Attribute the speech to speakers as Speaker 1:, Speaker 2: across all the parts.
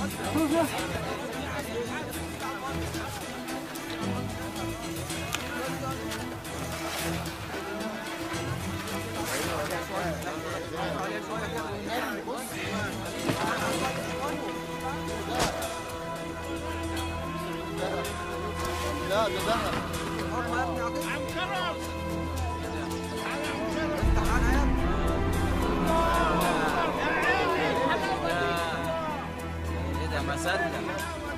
Speaker 1: Let's go. ذهب
Speaker 2: ذهب عم كرم تعال عم كرم تعال يا إيه ده مسلة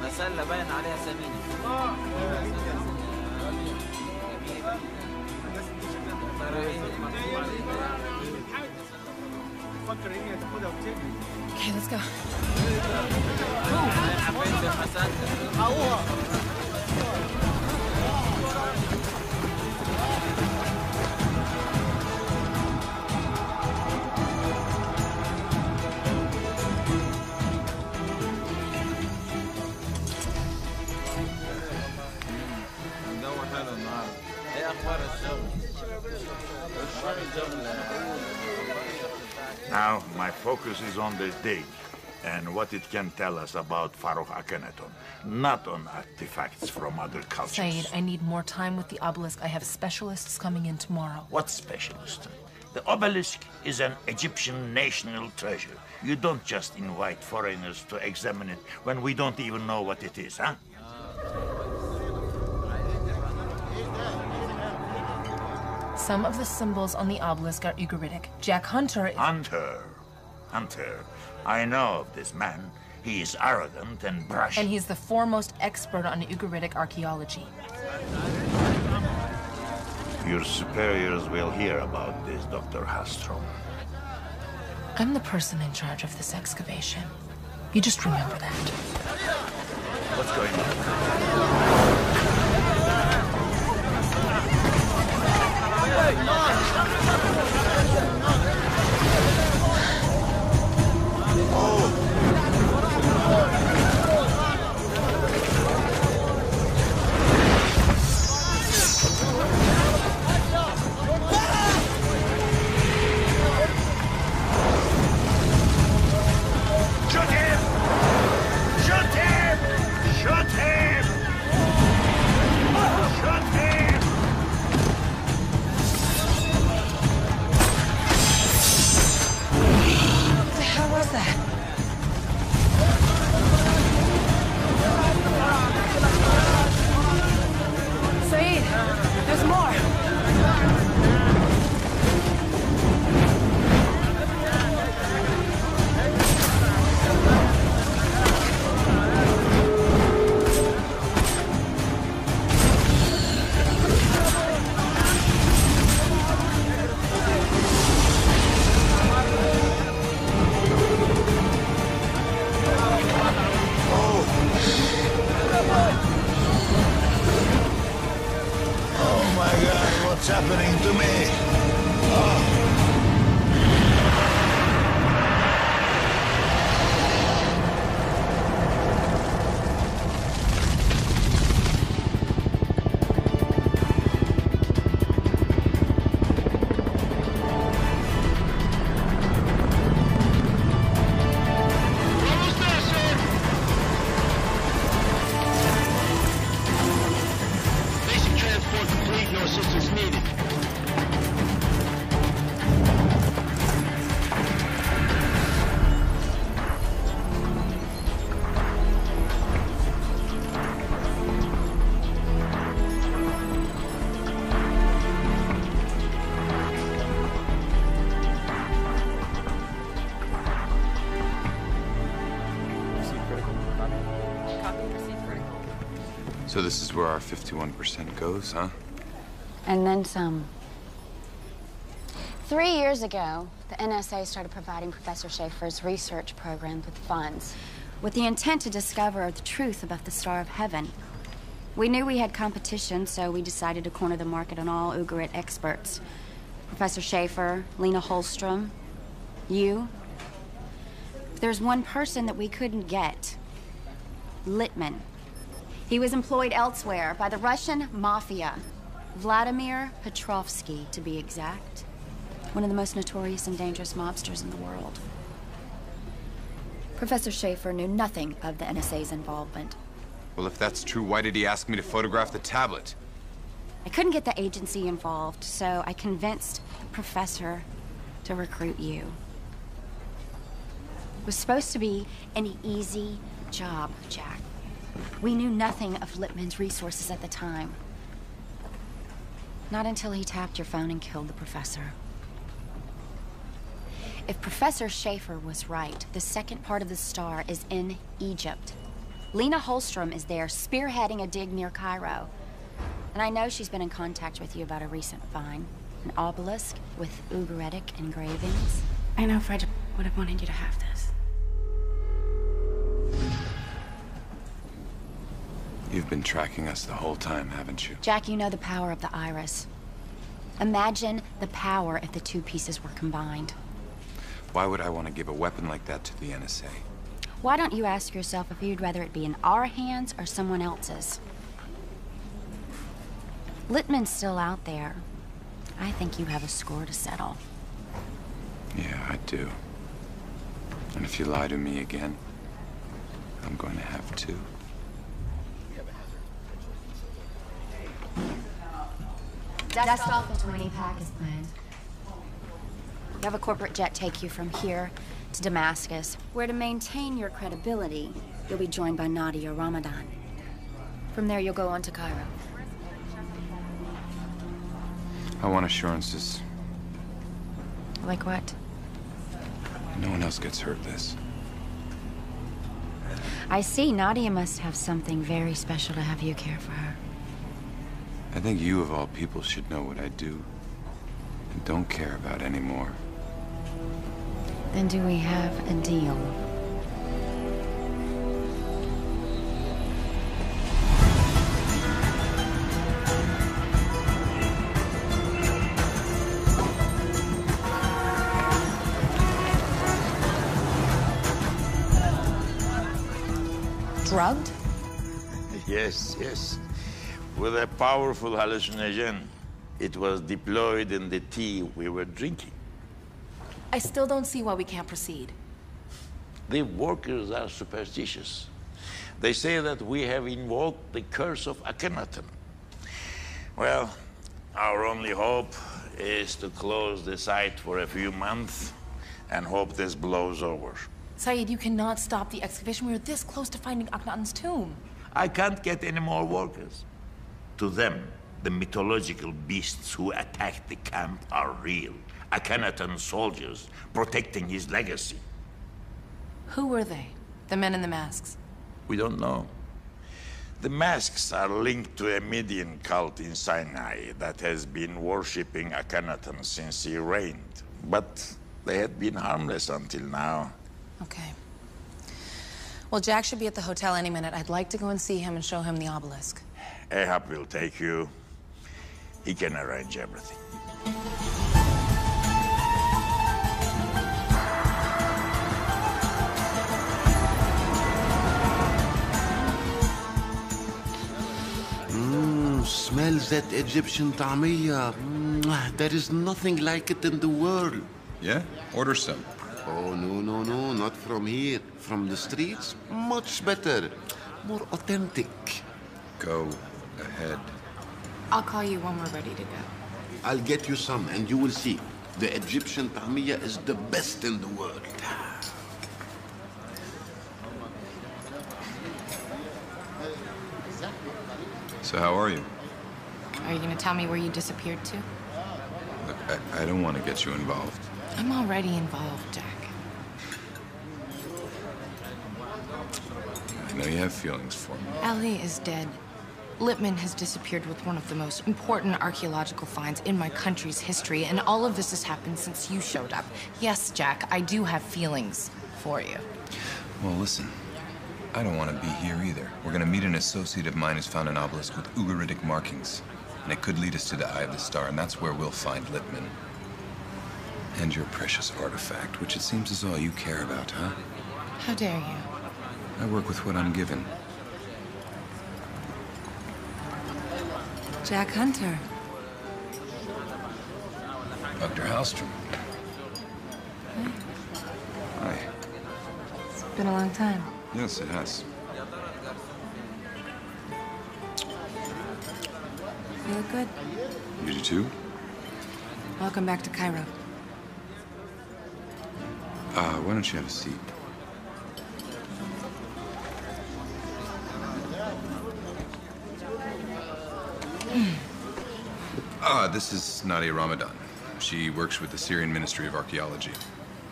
Speaker 2: مسلة باين عليها سمينة آه تفكر هي تاخدها وتجري.
Speaker 3: Okay, let's go.
Speaker 4: اوعى my focus is on the dig and what it can tell us about Pharaoh Akhenaton, not on artifacts from other cultures.
Speaker 3: Said, I need more time with the obelisk. I have specialists coming in tomorrow.
Speaker 4: What specialist? The obelisk is an Egyptian national treasure. You don't just invite foreigners to examine it when we don't even know what it is, huh?
Speaker 3: Some of the symbols on the obelisk are Ugaritic. Jack Hunter is.
Speaker 4: Hunter. Hunter. I know of this man. He is arrogant and brash.
Speaker 3: and he's the foremost expert on Ugaritic archaeology.
Speaker 4: Your superiors will hear about this, Dr. Hallstrom.
Speaker 3: I'm the person in charge of this excavation. You just remember that.
Speaker 4: What's going on? Shoot
Speaker 5: So this is where our 51% goes, huh?
Speaker 6: And then some. Three years ago, the NSA started providing Professor Schaefer's research program with funds with the intent to discover the truth about the Star of Heaven. We knew we had competition, so we decided to corner the market on all Ugarit experts. Professor Schaefer, Lena Hallstrom, you. There's one person that we couldn't get, Littman. He was employed elsewhere by the Russian mafia. Vladimir Petrovsky, to be exact. One of the most notorious and dangerous mobsters in the world. Professor Schaefer knew nothing of the NSA's involvement.
Speaker 5: Well, if that's true, why did he ask me to photograph the tablet?
Speaker 6: I couldn't get the agency involved, so I convinced the professor to recruit you. It was supposed to be an easy job, Jack. We knew nothing of Littman's resources at the time. Not until he tapped your phone and killed the professor. If Professor Schaefer was right, the second part of the star is in Egypt. Lena Hallstrom is there, spearheading a dig near Cairo. And I know she's been in contact with you about a recent find. An obelisk with Ugaritic engravings. I know Fred would have wanted you to have this.
Speaker 5: You've been tracking us the whole time, haven't you?
Speaker 6: Jack, you know the power of the iris. Imagine the power if the two pieces were combined.
Speaker 5: Why would I want to give a weapon like that to the NSA?
Speaker 6: Why don't you ask yourself if you'd rather it be in our hands or someone else's? Littman's still out there. I think you have a score to settle.
Speaker 5: Yeah, I do. And if you lie to me again, I'm going to have to.
Speaker 6: Dust off the 20 pack is planned. You have a corporate jet take you from here to Damascus, where to maintain your credibility, you'll be joined by Nadia Ramadan. From there, you'll go on to Cairo.
Speaker 5: I want assurances.
Speaker 6: Like what?
Speaker 5: No one else gets hurt this.
Speaker 6: I see. Nadia must have something very special to have you care for her.
Speaker 5: I think you, of all people, should know what I do. And don't care about anymore.
Speaker 6: Then do we have a deal?
Speaker 7: Drugged?
Speaker 4: Yes, yes. With a powerful hallucinogen. It was deployed in the tea we were drinking.
Speaker 7: I still don't see why we can't proceed.
Speaker 4: The workers are superstitious. They say that we have invoked the curse of Akhenaten. Well, our only hope is to close the site for a few months and hope this blows over.
Speaker 7: Saeed, you cannot stop the excavation. We are this close to finding Akhenaten's tomb.
Speaker 4: I can't get any more workers. To them, the mythological beasts who attacked the camp are real. Akhenaten soldiers protecting his legacy.
Speaker 7: Who were they? The men in the masks.
Speaker 4: We don't know. The masks are linked to a Median cult in Sinai that has been worshipping Akhenaten since he reigned. But they had been harmless until now.
Speaker 7: Okay. Well, Jack should be at the hotel any minute. I'd like to go and see him and show him the obelisk.
Speaker 4: Ahab will take you. He can arrange everything.
Speaker 8: Mmm, smells that Egyptian tamia. Mm, there is nothing like it in the world.
Speaker 5: Yeah? Order some.
Speaker 8: Oh, no, no, no, not from here. From the streets, much better. More authentic.
Speaker 5: Go ahead.
Speaker 7: I'll call you when we're ready to go.
Speaker 8: I'll get you some, and you will see. The Egyptian tamia is the best in the world.
Speaker 5: So how are you?
Speaker 7: Are you gonna tell me where you disappeared to?
Speaker 5: Look, I, I don't want to get you involved.
Speaker 7: I'm already involved, Jack.
Speaker 5: I know you have feelings for me.
Speaker 7: Ali is dead. Littman has disappeared with one of the most important archaeological finds in my country's history, and all of this has happened since you showed up. Yes, Jack, I do have feelings for you.
Speaker 5: Well, listen. I don't want to be here either. We're gonna meet an associate of mine who's found an obelisk with Ugaritic markings. And it could lead us to the Eye of the Star, and that's where we'll find Littman. And your precious artifact, which it seems is all you care about, huh?
Speaker 7: How dare you?
Speaker 5: I work with what I'm given.
Speaker 7: Jack Hunter.
Speaker 5: Dr. Hallstrom. Hi.
Speaker 7: It's been a long time.
Speaker 5: Yes, it has.
Speaker 7: You look good.
Speaker 5: You do too?
Speaker 7: Welcome back to Cairo.
Speaker 5: Uh, why don't you have a seat? Ah, this is Nadia Ramadan. She works with the Syrian Ministry of Archaeology.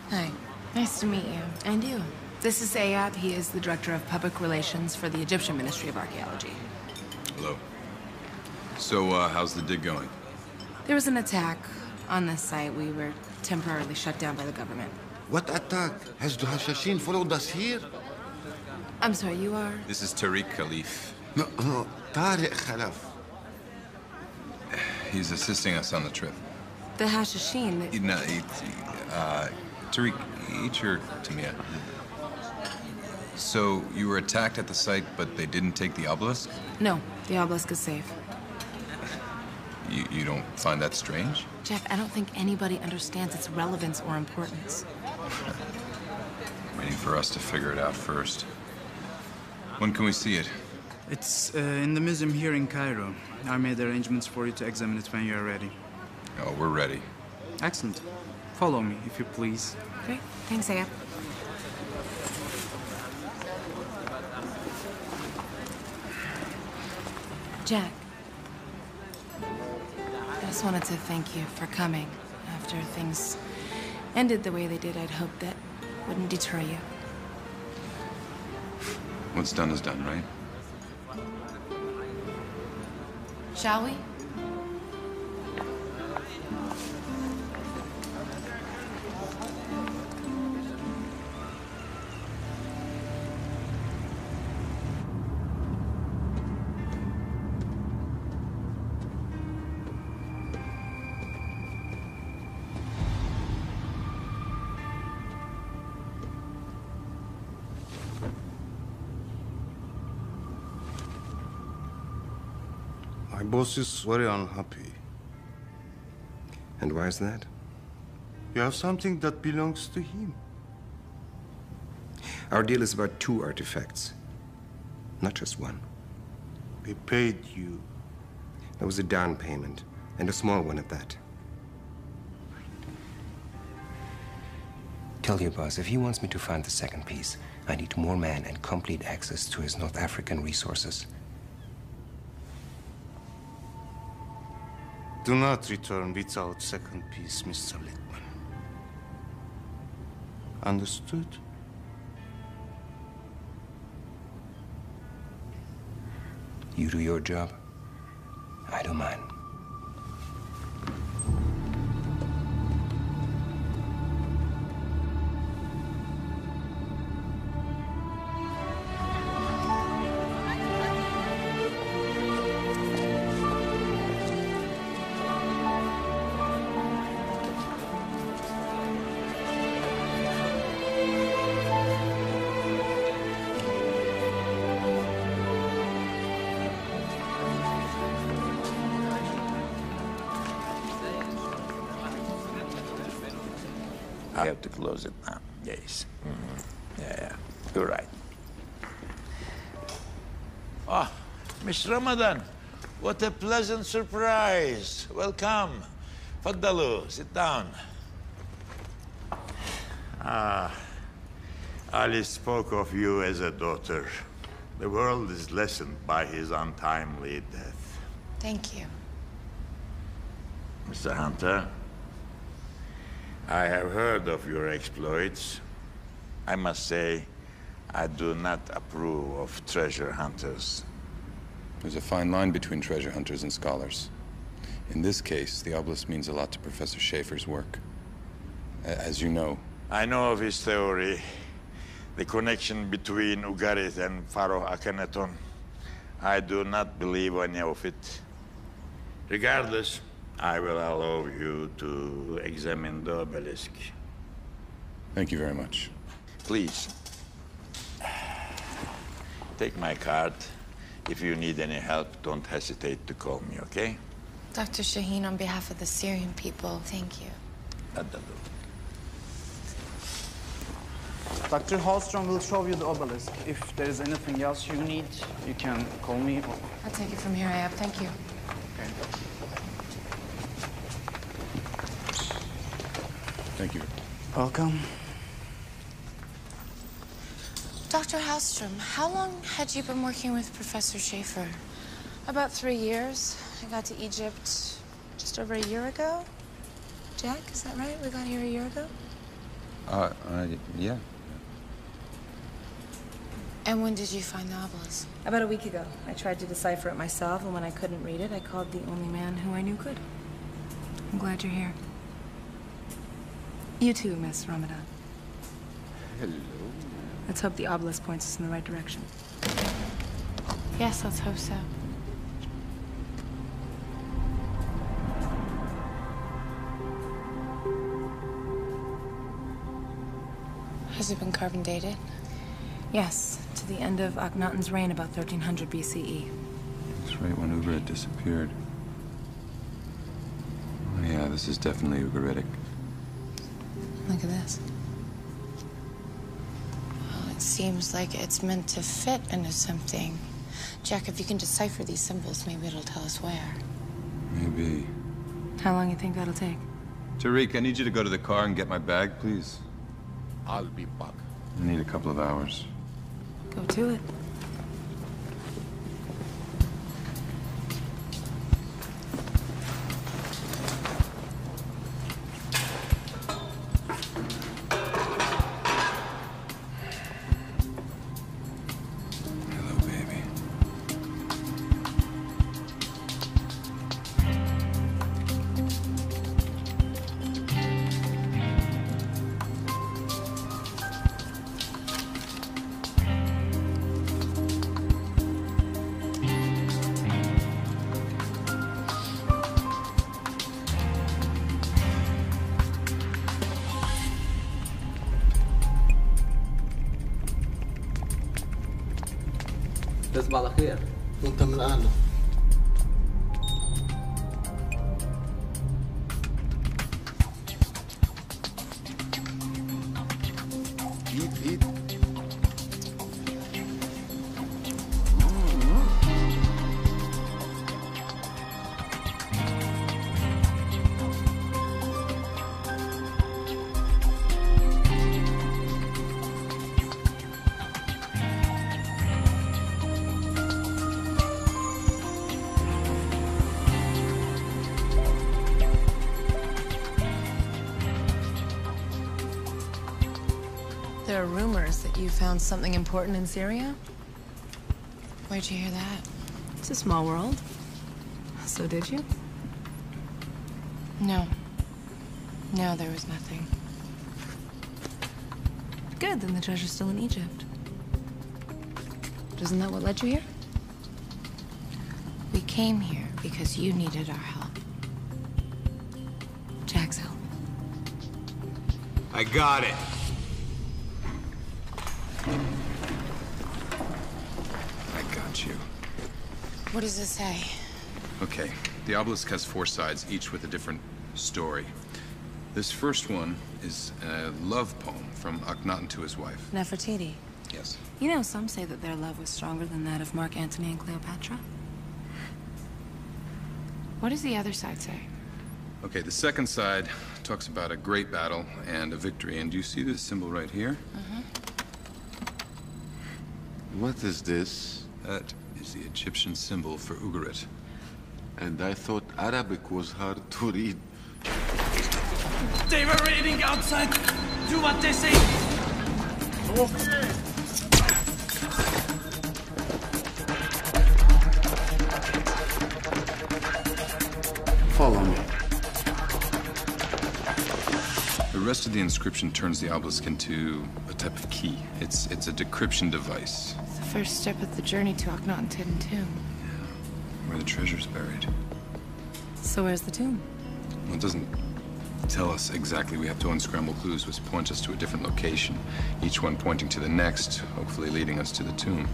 Speaker 7: Hi. Nice to meet you.
Speaker 3: And you. This is Ayad. He is the Director of Public Relations for the Egyptian Ministry of Archaeology.
Speaker 5: Hello. So, uh, how's the dig going?
Speaker 3: There was an attack on this site. We were temporarily shut down by the government.
Speaker 8: What attack? Has the Hashashin followed us here?
Speaker 3: I'm sorry, you are?
Speaker 5: This is Tariq Khalif.
Speaker 8: No, no, Tariq Khalaf.
Speaker 5: He's assisting us on the trip.
Speaker 3: The Hashishin? the-
Speaker 5: No, eat, uh, Tariq, eat your Tamia. So, you were attacked at the site, but they didn't take the obelisk?
Speaker 3: No, the obelisk is safe.
Speaker 5: You, you don't find that strange?
Speaker 3: Jeff, I don't think anybody understands its relevance or importance.
Speaker 5: Waiting for us to figure it out first. When can we see it?
Speaker 9: It's uh, in the museum here in Cairo. I made arrangements for you to examine it when you're ready.
Speaker 5: Oh, we're ready.
Speaker 9: Excellent. Follow me, if you please.
Speaker 3: Great. Thanks, Ayad. Jack. I just wanted to thank you for coming. After things ended the way they did, I'd hoped that wouldn't deter you.
Speaker 5: What's done is done, right?
Speaker 7: Shall we?
Speaker 10: Boss is very unhappy.
Speaker 11: And why is that?
Speaker 10: You have something that belongs to him.
Speaker 11: Our deal is about two artifacts, not just one.
Speaker 10: We paid you.
Speaker 11: That was a down payment, and a small one at that. Tell your boss if he wants me to find the second piece, I need more men and complete access to his North African resources.
Speaker 10: Do not return without second piece, Mr. Littman. Understood?
Speaker 11: You do your job, I do mine.
Speaker 4: Close it now. Yes. Mhm. Yeah, yeah. You're right. Ah, Miss Ramadan, what a pleasant surprise. Welcome. Faddalu, sit down.
Speaker 12: Ah, Ali spoke of you as a daughter. The world is lessened by his untimely death.
Speaker 7: Thank you.
Speaker 4: Mr. Hunter, I have heard of your exploits. I must say, I do not approve of treasure hunters.
Speaker 5: There's a fine line between treasure hunters and scholars. In this case, the obelisk means a lot to Professor Schaefer's work. As you know,
Speaker 12: I know of his theory
Speaker 4: the connection between Ugarit and Pharaoh Akhenaton. I do not believe any of it. Regardless, I will allow you to examine the obelisk.
Speaker 5: Thank you very much.
Speaker 4: Please. Take my card. If you need any help, don't hesitate to call me, okay?
Speaker 7: Dr. Shaheen, on behalf of the Syrian people, thank you.
Speaker 9: Dr. Hallstrom will show you the obelisk. If there is anything else you need, you can call me. Or...
Speaker 7: I'll take it from here, Ayad. Thank you.
Speaker 9: Okay.
Speaker 5: Thank you.
Speaker 9: Welcome.
Speaker 7: Dr. Hallstrom, how long had you been working with Professor Schaefer?
Speaker 3: About three years. I got to Egypt just over a year ago. Jack, is that right? We got here a year ago?
Speaker 13: Uh, uh, yeah.
Speaker 7: And when did you find the obelisk?
Speaker 3: About a week ago. I tried to decipher it myself, and when I couldn't read it, I called the only man who I knew could. I'm glad you're here. You too, Miss Ramadan.
Speaker 8: Hello.
Speaker 3: Let's hope the obelisk points us in the right direction.
Speaker 7: Yes, let's hope so. Has it been carbon dated?
Speaker 3: Yes, to the end of Akhenaten's reign about 1300 BCE.
Speaker 5: That's right when Ugarit disappeared. Oh, yeah, this is definitely Ugaritic.
Speaker 7: Look at this. Well, it seems like it's meant to fit into something. Jack, if you can decipher these symbols, maybe it'll tell us where.
Speaker 5: Maybe.
Speaker 3: How long you think that'll take?
Speaker 5: Tariq, I need you to go to the car and get my bag, please.
Speaker 8: I'll be back.
Speaker 5: I need a couple of hours.
Speaker 3: Go to it. eat, eat. You found something important in Syria.
Speaker 7: Where'd you hear that?
Speaker 3: It's a small world. So did you?
Speaker 7: No. No, there was nothing.
Speaker 3: Good, then the treasure's still in Egypt. Isn't that what led you here?
Speaker 7: We came here because you needed our help. Jack's help.
Speaker 5: I got it. I got you.
Speaker 7: What does it say?
Speaker 5: Okay, the obelisk has four sides, each with a different story. This first one is a love poem from Akhenaten to his wife.
Speaker 3: Nefertiti.
Speaker 5: Yes.
Speaker 3: You know, some say that their love was stronger than that of Mark Antony and Cleopatra.
Speaker 7: What does the other side say?
Speaker 5: Okay, the second side talks about a great battle and a victory. And do you see this symbol right here? Mm-hmm.
Speaker 8: What is this?
Speaker 5: That is the Egyptian symbol for Ugarit.
Speaker 8: And I thought Arabic was hard to read.
Speaker 14: They were raiding outside. Do what they say.
Speaker 9: Follow me.
Speaker 5: The rest of the inscription turns the obelisk into a type of key. It's it's a decryption device
Speaker 7: first step of the journey to Akhenaten's hidden tomb.
Speaker 5: where the treasure's buried.
Speaker 3: So where's the tomb?
Speaker 5: Well, it doesn't tell us exactly. We have to unscramble clues, which point us to a different location, each one pointing to the next, hopefully leading us to the tomb.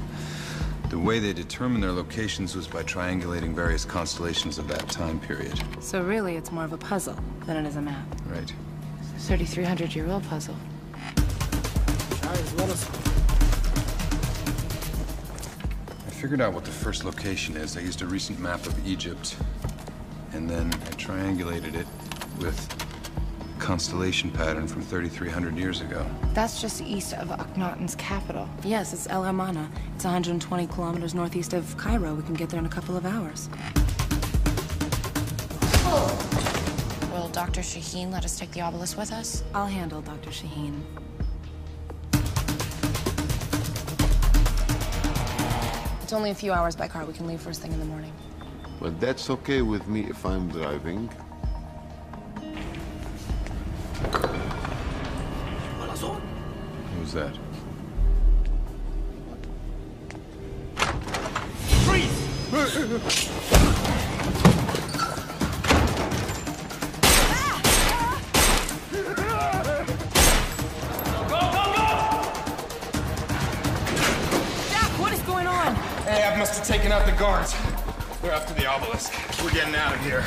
Speaker 5: The way they determined their locations was by triangulating various constellations of that time period.
Speaker 3: So really, it's more of a puzzle than it is a map.
Speaker 5: Right.
Speaker 7: 3,300 year old puzzle.
Speaker 5: I figured out what the first location is. I used a recent map of Egypt, and then I triangulated it with a constellation pattern from 3,300 years ago.
Speaker 7: That's just east of Akhenaten's capital.
Speaker 3: Yes, it's El Amarna. It's 120 kilometers northeast of Cairo. We can get there in a couple of hours.
Speaker 7: Will Dr. Shaheen let us take the obelisk with us?
Speaker 3: I'll handle Dr. Shaheen. It's only a few hours by car. We can leave first thing in the morning.
Speaker 8: Well, that's okay with me if I'm driving.
Speaker 5: Who's that?
Speaker 3: Jack,
Speaker 15: guards. They're after the obelisk. We're getting out of here.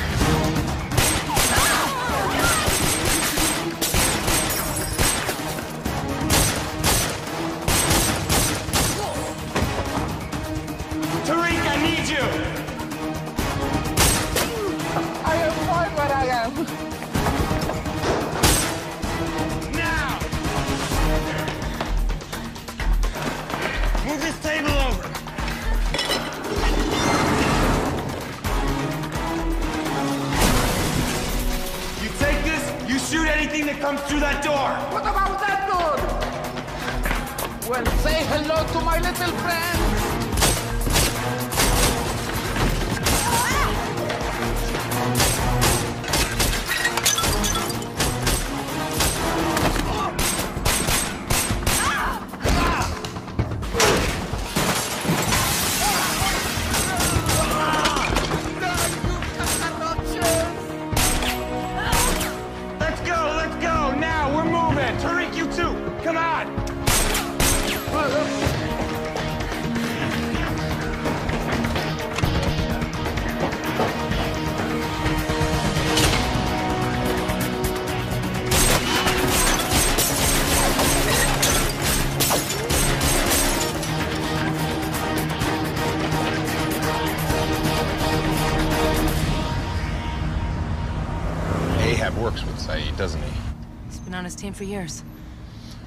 Speaker 3: Team for years.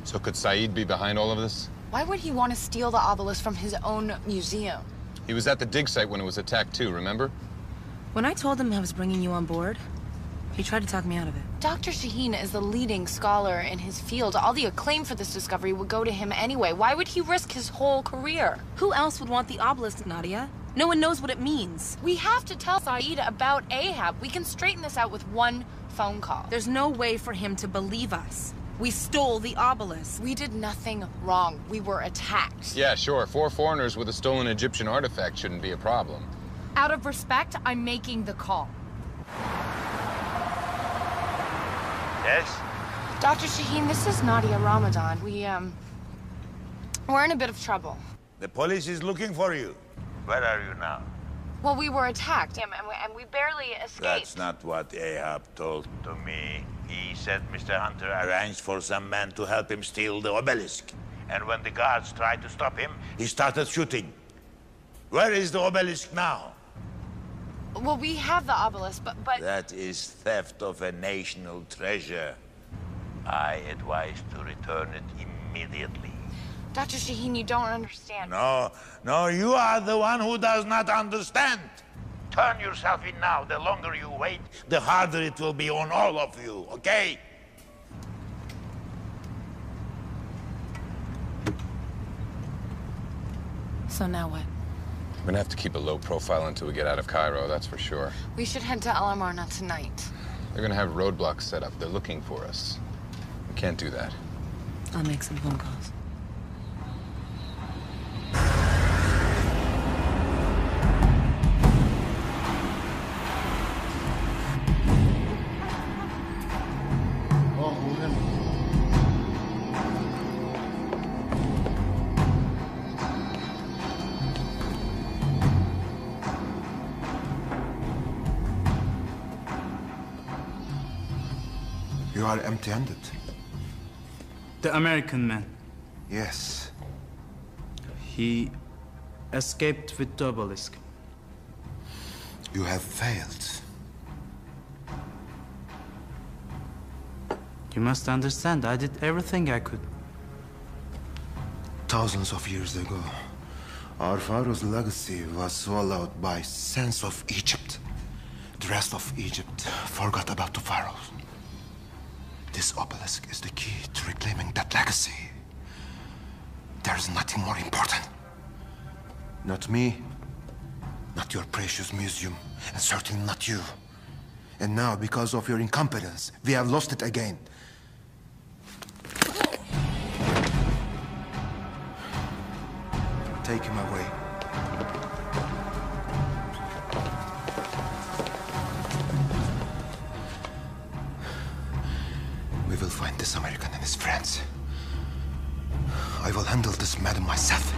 Speaker 5: So could Saeed be behind all of this?
Speaker 7: Why would he want to steal the obelisk from his own museum?
Speaker 5: He was at the dig site when it was attacked too, remember?
Speaker 3: When I told him I was bringing you on board, he tried to talk me out of it.
Speaker 7: Dr. Shaheen is the leading scholar in his field. All the acclaim for this discovery would go to him anyway. Why would he risk his whole career?
Speaker 3: Who else would want the obelisk, Nadia? No one knows what it means.
Speaker 7: We have to tell Saeed about Ahab. We can straighten this out with one phone call.
Speaker 3: There's no way for him to believe us. We stole the obelisk.
Speaker 7: We did nothing wrong. We were attacked.
Speaker 5: Yeah, sure. Four foreigners with a stolen Egyptian artifact shouldn't be a problem.
Speaker 7: Out of respect, I'm making the call.
Speaker 4: Yes?
Speaker 7: Dr. Shaheen, this is Nadia Ramadan. We, um, we're in a bit of trouble.
Speaker 4: The police is looking for you. Where are you now?
Speaker 7: Well, we were attacked, and and we, and we barely escaped.
Speaker 4: That's not what Ahab told to me. He said Mr. Hunter arranged for some men to help him steal the obelisk. And when the guards tried to stop him, he started shooting. Where is the obelisk now?
Speaker 7: Well, we have the obelisk, but but
Speaker 4: That is theft of a national treasure. I advise to return it immediately.
Speaker 7: Dr. Shaheen, you don't understand.
Speaker 4: No, no, you are the one who does not understand. Turn yourself in now. The longer you wait, the harder it will be on all of you, okay?
Speaker 7: So now what?
Speaker 5: We're gonna have to keep a low profile until we get out of Cairo, that's for sure.
Speaker 7: We should head to El Amarna tonight.
Speaker 5: They're gonna have roadblocks set up. They're looking for us. We can't do that.
Speaker 3: I'll make some phone calls.
Speaker 16: Empty-handed.
Speaker 9: The American man.
Speaker 16: Yes.
Speaker 9: He escaped with the obelisk.
Speaker 16: You have failed.
Speaker 9: You must understand, I did everything I could.
Speaker 16: Thousands of years ago, our pharaoh's legacy was swallowed by sense of Egypt. The rest of Egypt forgot about the pharaohs. This obelisk is the key to reclaiming that legacy. There is nothing more important. Not me, not your precious museum, and certainly not you. And now, because of your incompetence, we have lost it again. Take him away. Find this American and his friends. I will handle this madam myself.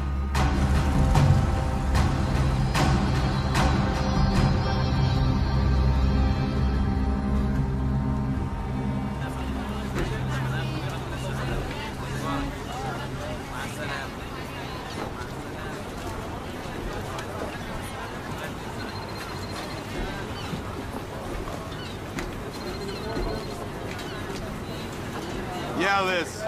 Speaker 5: Liz.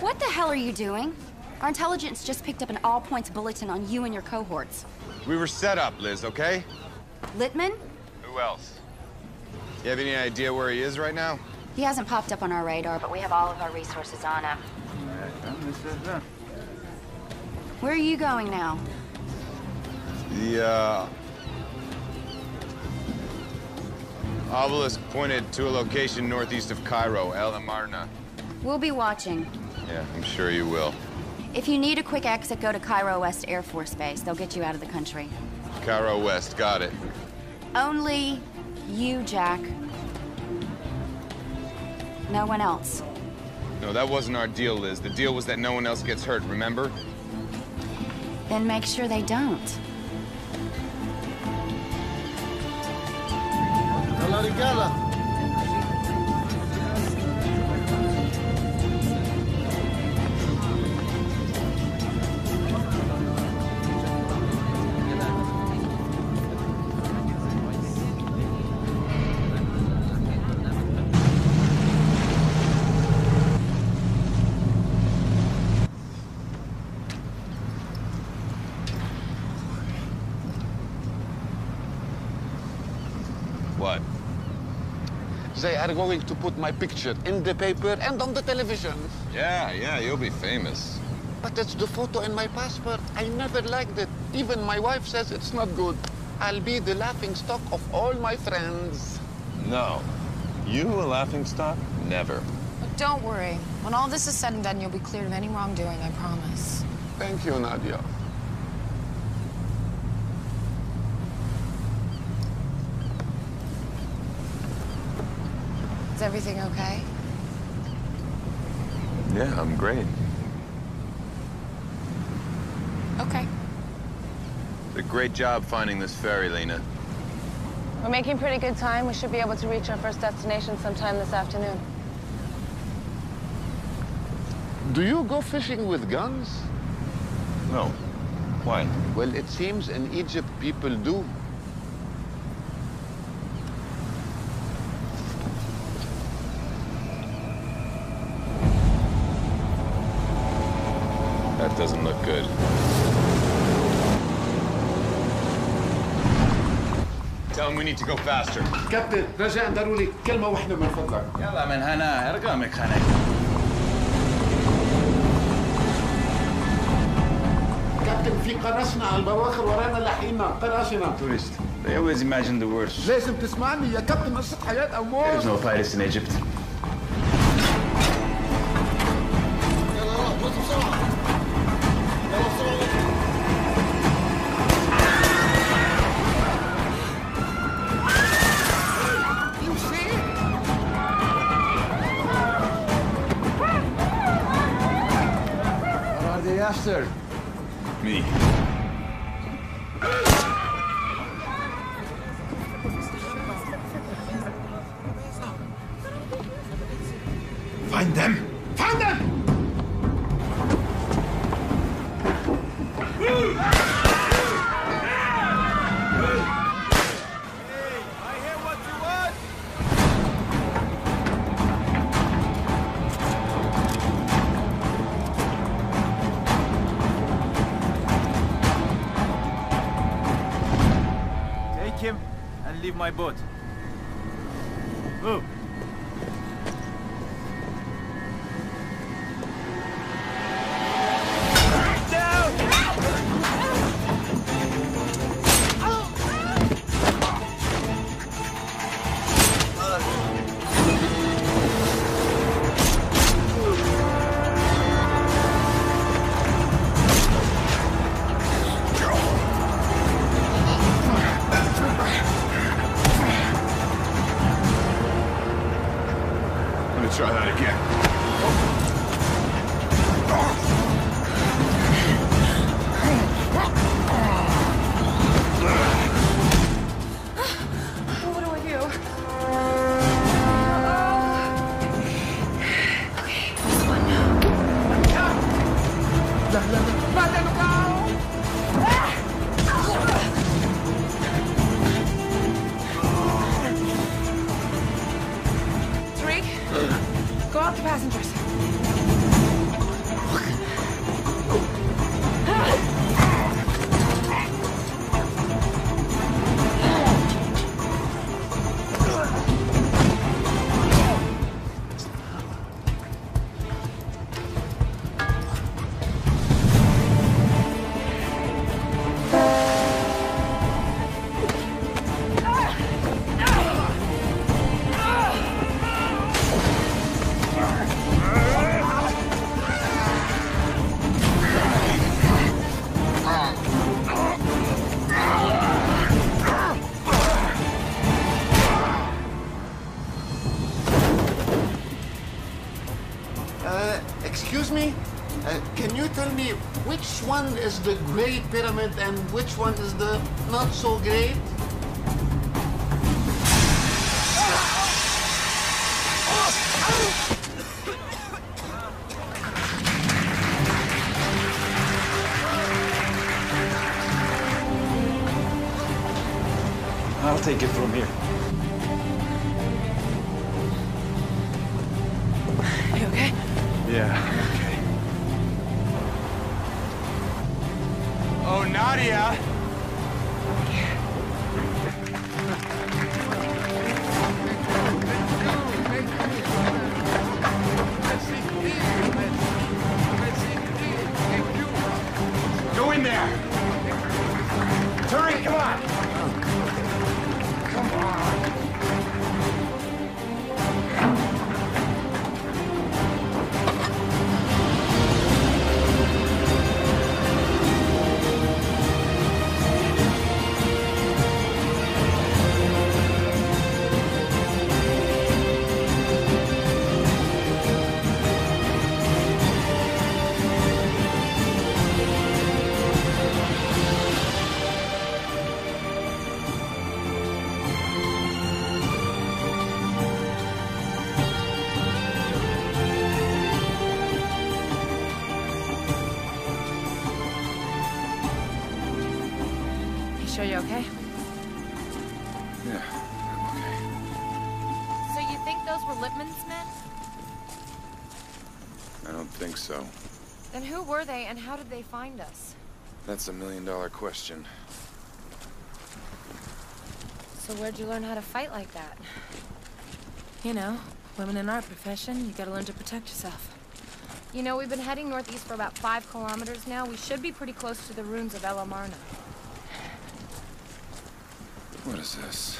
Speaker 6: What the hell are you doing? Our intelligence just picked up an all points bulletin on you and your cohorts.
Speaker 5: We were set up, Liz, okay?
Speaker 6: Littman?
Speaker 5: Who else? You have any idea where he is right now?
Speaker 6: He hasn't popped up on our radar, but we have all of our resources on him. Where are you going now?
Speaker 5: The, uh... Obelisk pointed to a location northeast of Cairo, El Amarna.
Speaker 6: We'll be watching.
Speaker 5: Yeah, I'm sure you will.
Speaker 6: If you need a quick exit, go to Cairo West Air Force Base. They'll get you out of the country.
Speaker 5: Cairo West, got it.
Speaker 6: Only you, Jack. No one else.
Speaker 5: No, that wasn't our deal, Liz. The deal was that no one else gets hurt, remember?
Speaker 6: Then make sure they don't.
Speaker 8: Hello, are going to put my picture in the paper and on the television.
Speaker 5: Yeah, yeah, you'll be famous.
Speaker 8: But it's the photo in my passport. I never liked it. Even my wife says it's not good. I'll be the laughing stock of all my friends.
Speaker 5: No. You a laughing stock? Never.
Speaker 7: But don't worry. When all this is said and done, you'll be cleared of any wrongdoing, I promise.
Speaker 8: Thank you, Nadia.
Speaker 7: Is everything okay?
Speaker 5: Yeah, I'm great.
Speaker 7: Okay.
Speaker 5: Did a great job finding this ferry, Lena.
Speaker 17: We're making pretty good time. We should be able to reach our first destination sometime this afternoon.
Speaker 8: Do you go fishing with guns?
Speaker 5: No. Why?
Speaker 8: Well, it seems in Egypt people do.
Speaker 5: We need to go faster.
Speaker 18: كابتن رجاء ضروري كلمة واحدة من فضلك
Speaker 10: يلا من هنا ارقامك هنا
Speaker 18: كابتن في قراشنا على البواخر ورانا لحينا قراشنا
Speaker 10: Tourist. They always imagine the worst.
Speaker 18: لازم تسمعني يا كابتن قصة حياة أو موت
Speaker 10: There's no pirates in Egypt.
Speaker 8: Which one is the great pyramid and which one is the not so great?
Speaker 14: I'll take it from here.
Speaker 7: Were they and how did they find us?
Speaker 5: That's a million dollar question.
Speaker 7: So where'd you learn how to fight like that?
Speaker 3: You know, women in our profession, you gotta learn to protect yourself.
Speaker 7: You know, we've been heading northeast for about five kilometers now. We should be pretty close to the ruins of El Amarna.
Speaker 5: What is this?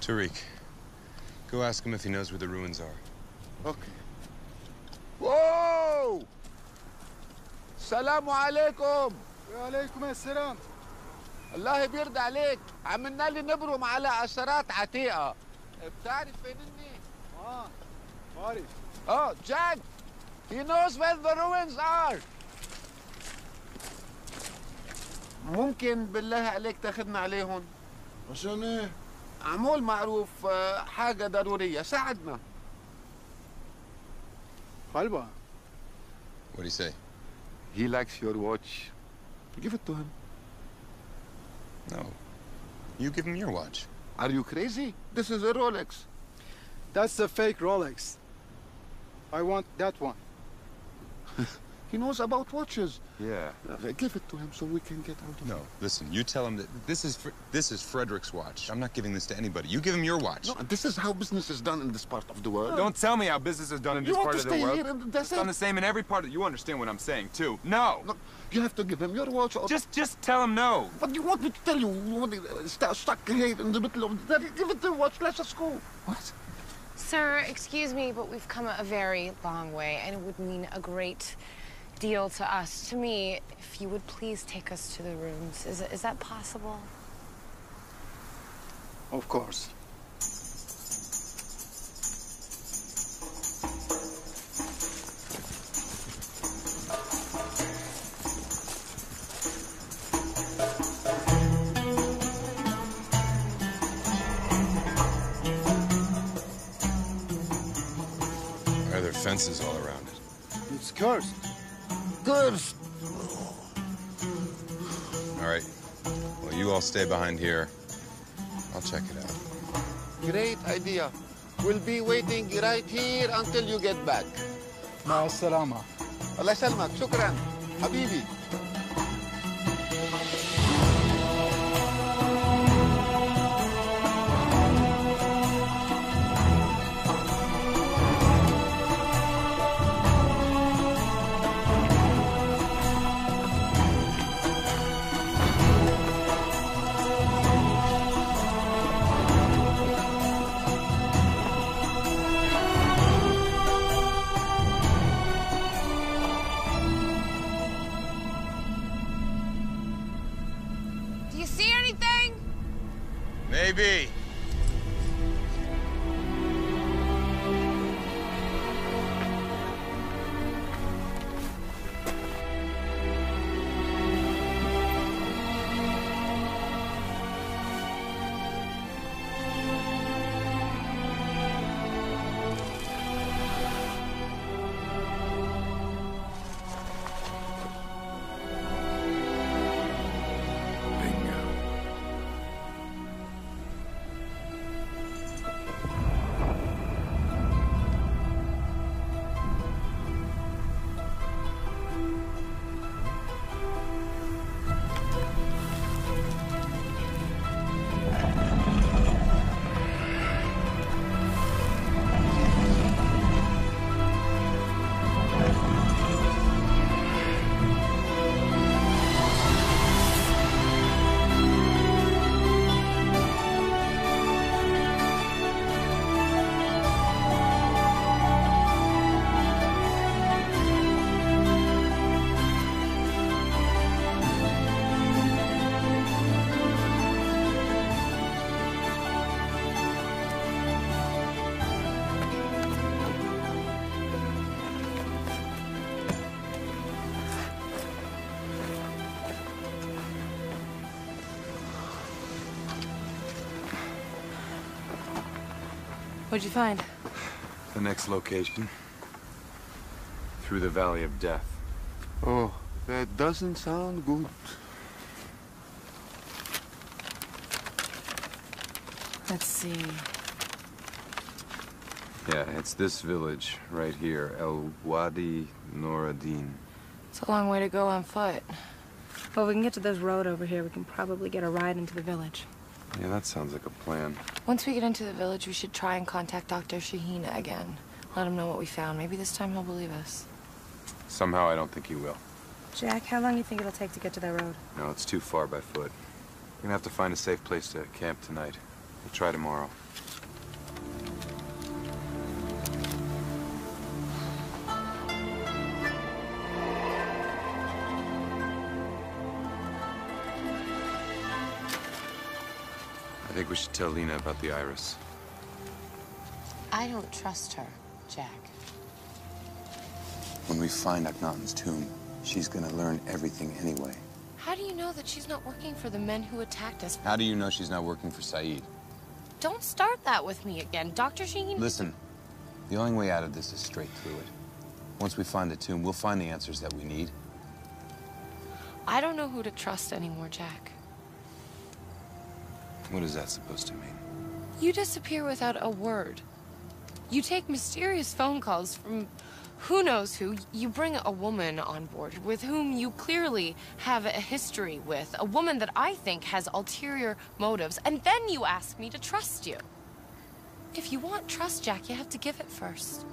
Speaker 15: Tariq, go ask him if he knows where the ruins are.
Speaker 8: Okay. Whoa! السلام عليكم.
Speaker 19: وعليكم السلام.
Speaker 8: الله بيرضى عليك. عملنا لي نبرم على اثارات عتيقة. بتعرف فين إني؟
Speaker 19: آه عارف
Speaker 8: آه جاك
Speaker 18: He knows where the ruins are. ممكن بالله عليك تاخدنا عليهم.
Speaker 16: عشان إيه؟
Speaker 18: عمول معروف آه، حاجة ضرورية. ساعدنا.
Speaker 9: Halba.
Speaker 15: What do you say?
Speaker 8: He likes your watch. Give it to him.
Speaker 15: No. You give him your watch.
Speaker 8: Are you crazy? This is a Rolex.
Speaker 9: That's a fake Rolex. I want that one.
Speaker 8: He knows about watches.
Speaker 15: Yeah.
Speaker 8: Uh, give it to him so we can get out of
Speaker 15: No, listen, you tell him that this is Fr- this is Frederick's watch. I'm not giving this to anybody. You give him your watch.
Speaker 8: No, this is how business is done in this part of the world.
Speaker 15: Don't tell me how business is done in
Speaker 8: You
Speaker 15: this part
Speaker 8: to
Speaker 15: of the
Speaker 8: stay
Speaker 15: world.
Speaker 8: here and that's
Speaker 15: it's done the same in every part of You understand what I'm saying, too. No!
Speaker 8: Look, you have to give him your watch or...
Speaker 15: Just just tell him no.
Speaker 8: But you want me to tell you, you want me to st stuck here in the middle of the... Give it the watch, let's just go. What?
Speaker 20: Sir, excuse me, but we've come a very long way, and it would mean a great deal to us. To me, if you would please take us to the rooms. Is, is that possible?
Speaker 9: Of course.
Speaker 15: Are there fences all around it?
Speaker 9: It's cursed
Speaker 8: Cursed.
Speaker 15: All right. Well, you all stay behind here. I'll check it out.
Speaker 8: Great idea. We'll be waiting right here until you get back.
Speaker 9: مع السلامة.
Speaker 8: الله يسلمك شكرا حبيبي
Speaker 3: What'd you find?
Speaker 5: The next location. Through the Valley of Death.
Speaker 8: Oh, that doesn't sound good.
Speaker 3: Let's see.
Speaker 5: Yeah, it's this village right here, El Wadi Noradin.
Speaker 3: It's a long way to go on foot. Well, we can get to this road over here. We can probably get a ride into the village.
Speaker 5: Yeah, that sounds like a plan.
Speaker 7: Once we get into the village, we should try and contact Dr. Shahina again. Let him know what we found. Maybe this time he'll believe us.
Speaker 5: Somehow I don't think he will.
Speaker 3: Jack, how long do you think it'll take to get to that road?
Speaker 5: No, it's too far by foot. We're gonna have to find a safe place to camp tonight. We'll try tomorrow. Think we should tell Lena about the iris.
Speaker 20: I don't trust her, Jack.
Speaker 5: When we find Akhenaten's tomb, she's gonna learn everything anyway.
Speaker 7: How do you know that she's not working for the men who attacked us?
Speaker 5: How do you know she's not working for Saeed?
Speaker 7: Don't start that with me again, Dr. Sheen.
Speaker 5: Listen, the only way out of this is straight through it. Once we find the tomb, we'll find the answers that we need.
Speaker 7: I don't know who to trust anymore, Jack.
Speaker 5: What is that supposed to mean?
Speaker 7: You disappear without a word. You take mysterious phone calls from who knows who. You bring a woman on board with whom you clearly have a history with, a woman that I think has ulterior motives, and then you ask me to trust you. If you want trust, Jack, you have to give it first.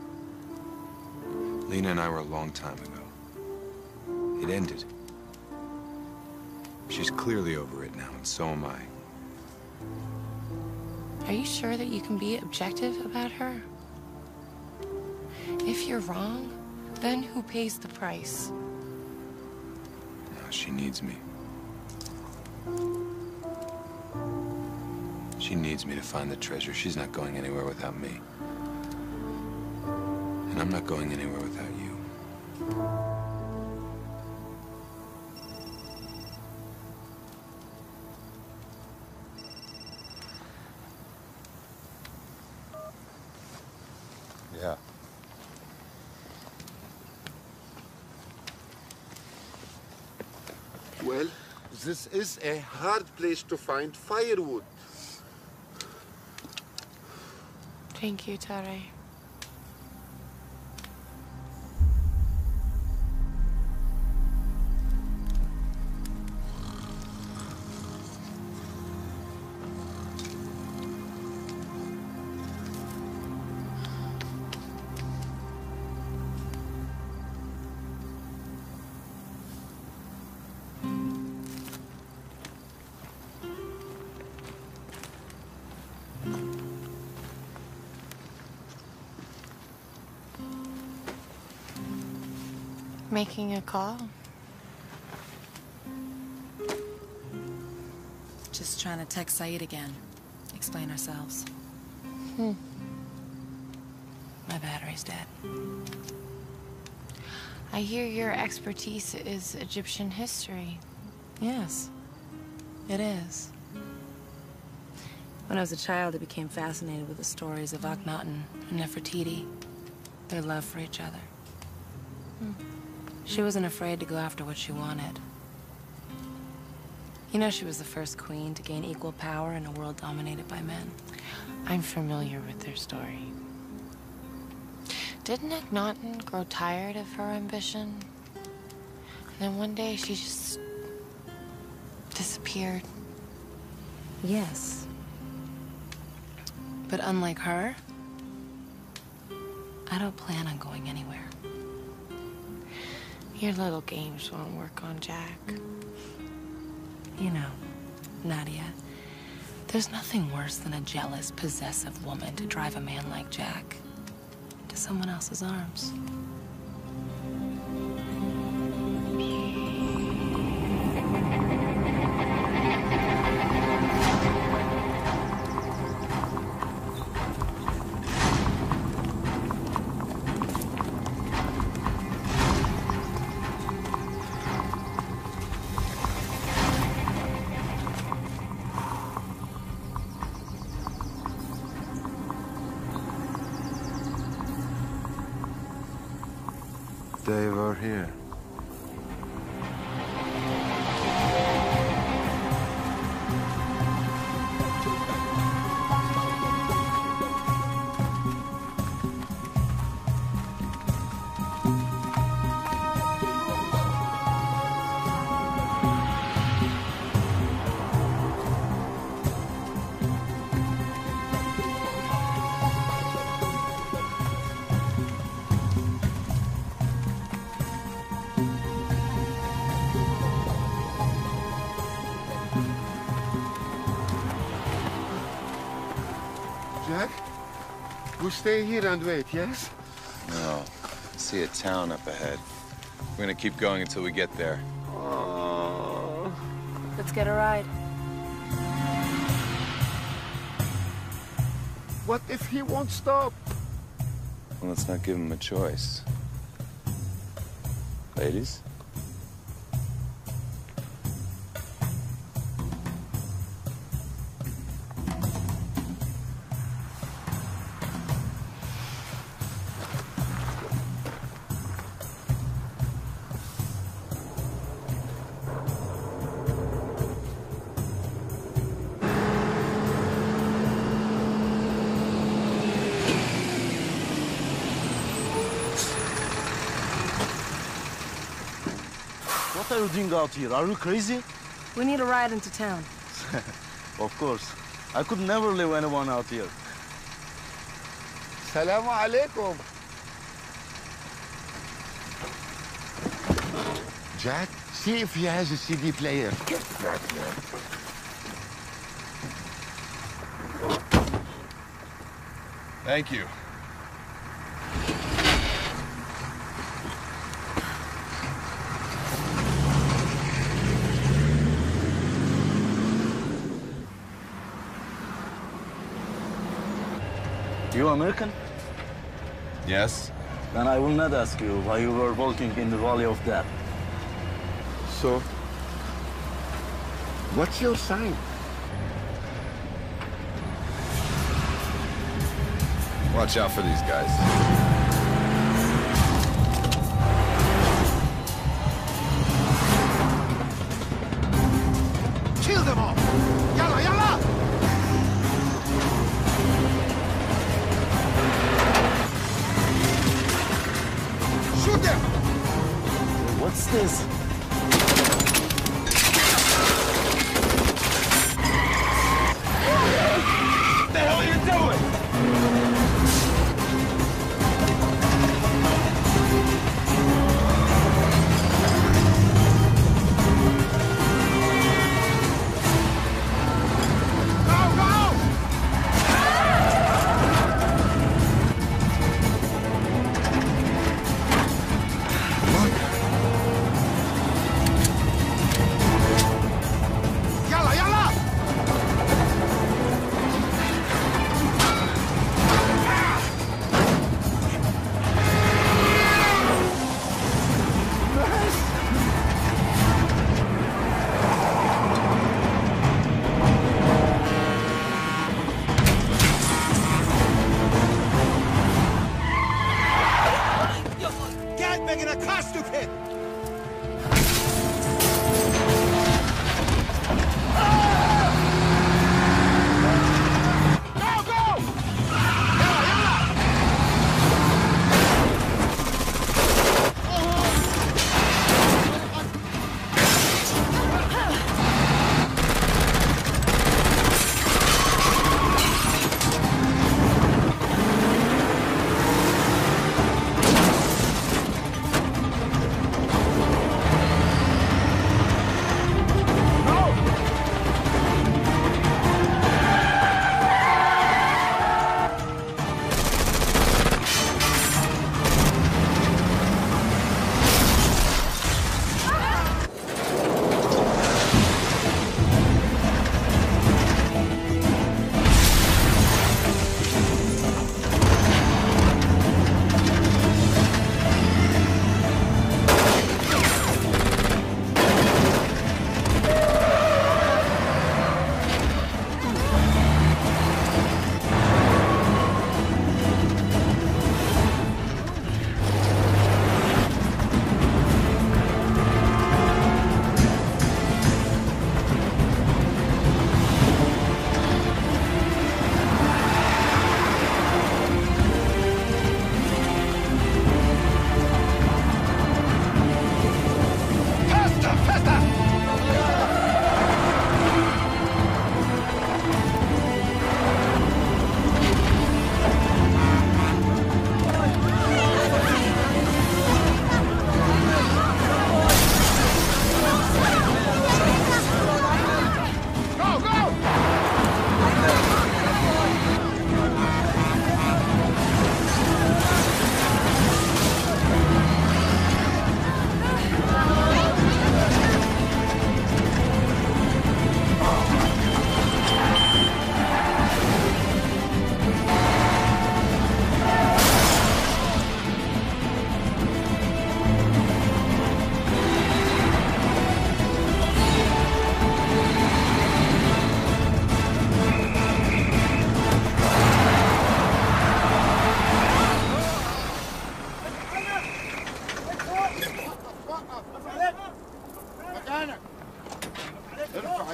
Speaker 5: Lena and I were a long time ago. It ended. She's clearly over it now, and so am I.
Speaker 7: Are you sure that you can be objective about her? If you're wrong, then who pays the price?
Speaker 5: She needs me. She needs me to find the treasure. She's not going anywhere without me. And I'm not going anywhere without you. Yeah.
Speaker 16: Well, this is a hard place to find firewood.
Speaker 7: Thank you, Tare. Making a call?
Speaker 3: Just trying to text Saeed again. Explain ourselves.
Speaker 7: Hmm. My battery's dead. I hear your expertise is Egyptian history.
Speaker 3: Yes, it is. When I was a child, I became fascinated with the stories of Akhenaten and Nefertiti, their love for each other.
Speaker 7: Hmm.
Speaker 3: She wasn't afraid to go after what she wanted. You know, she was the first queen to gain equal power in a world dominated by men.
Speaker 7: I'm familiar with their story. Didn't Akhenaten grow tired of her ambition? And then one day she just disappeared.
Speaker 3: Yes. But unlike her, I don't plan on going anywhere.
Speaker 7: Your little games won't work on Jack.
Speaker 3: You know, Nadia, there's nothing worse than a jealous, possessive woman to drive a man like Jack into someone else's arms.
Speaker 16: We stay here and wait, yes?
Speaker 5: No. See a town up ahead. We're gonna keep going until we get there.
Speaker 3: Let's get a ride.
Speaker 16: What if he won't stop?
Speaker 5: Well, let's not give him a choice. Ladies?
Speaker 21: Out here? Are you crazy?
Speaker 3: We need a ride into town.
Speaker 21: of course. I could never leave anyone out here.
Speaker 8: Salamu alaikum. Jack, see if he has a CD player.
Speaker 18: Thank you.
Speaker 21: American?
Speaker 18: Yes?
Speaker 21: Then I will not ask you why you were walking in the Valley of Death.
Speaker 8: So, what's your sign?
Speaker 18: Watch out for these guys.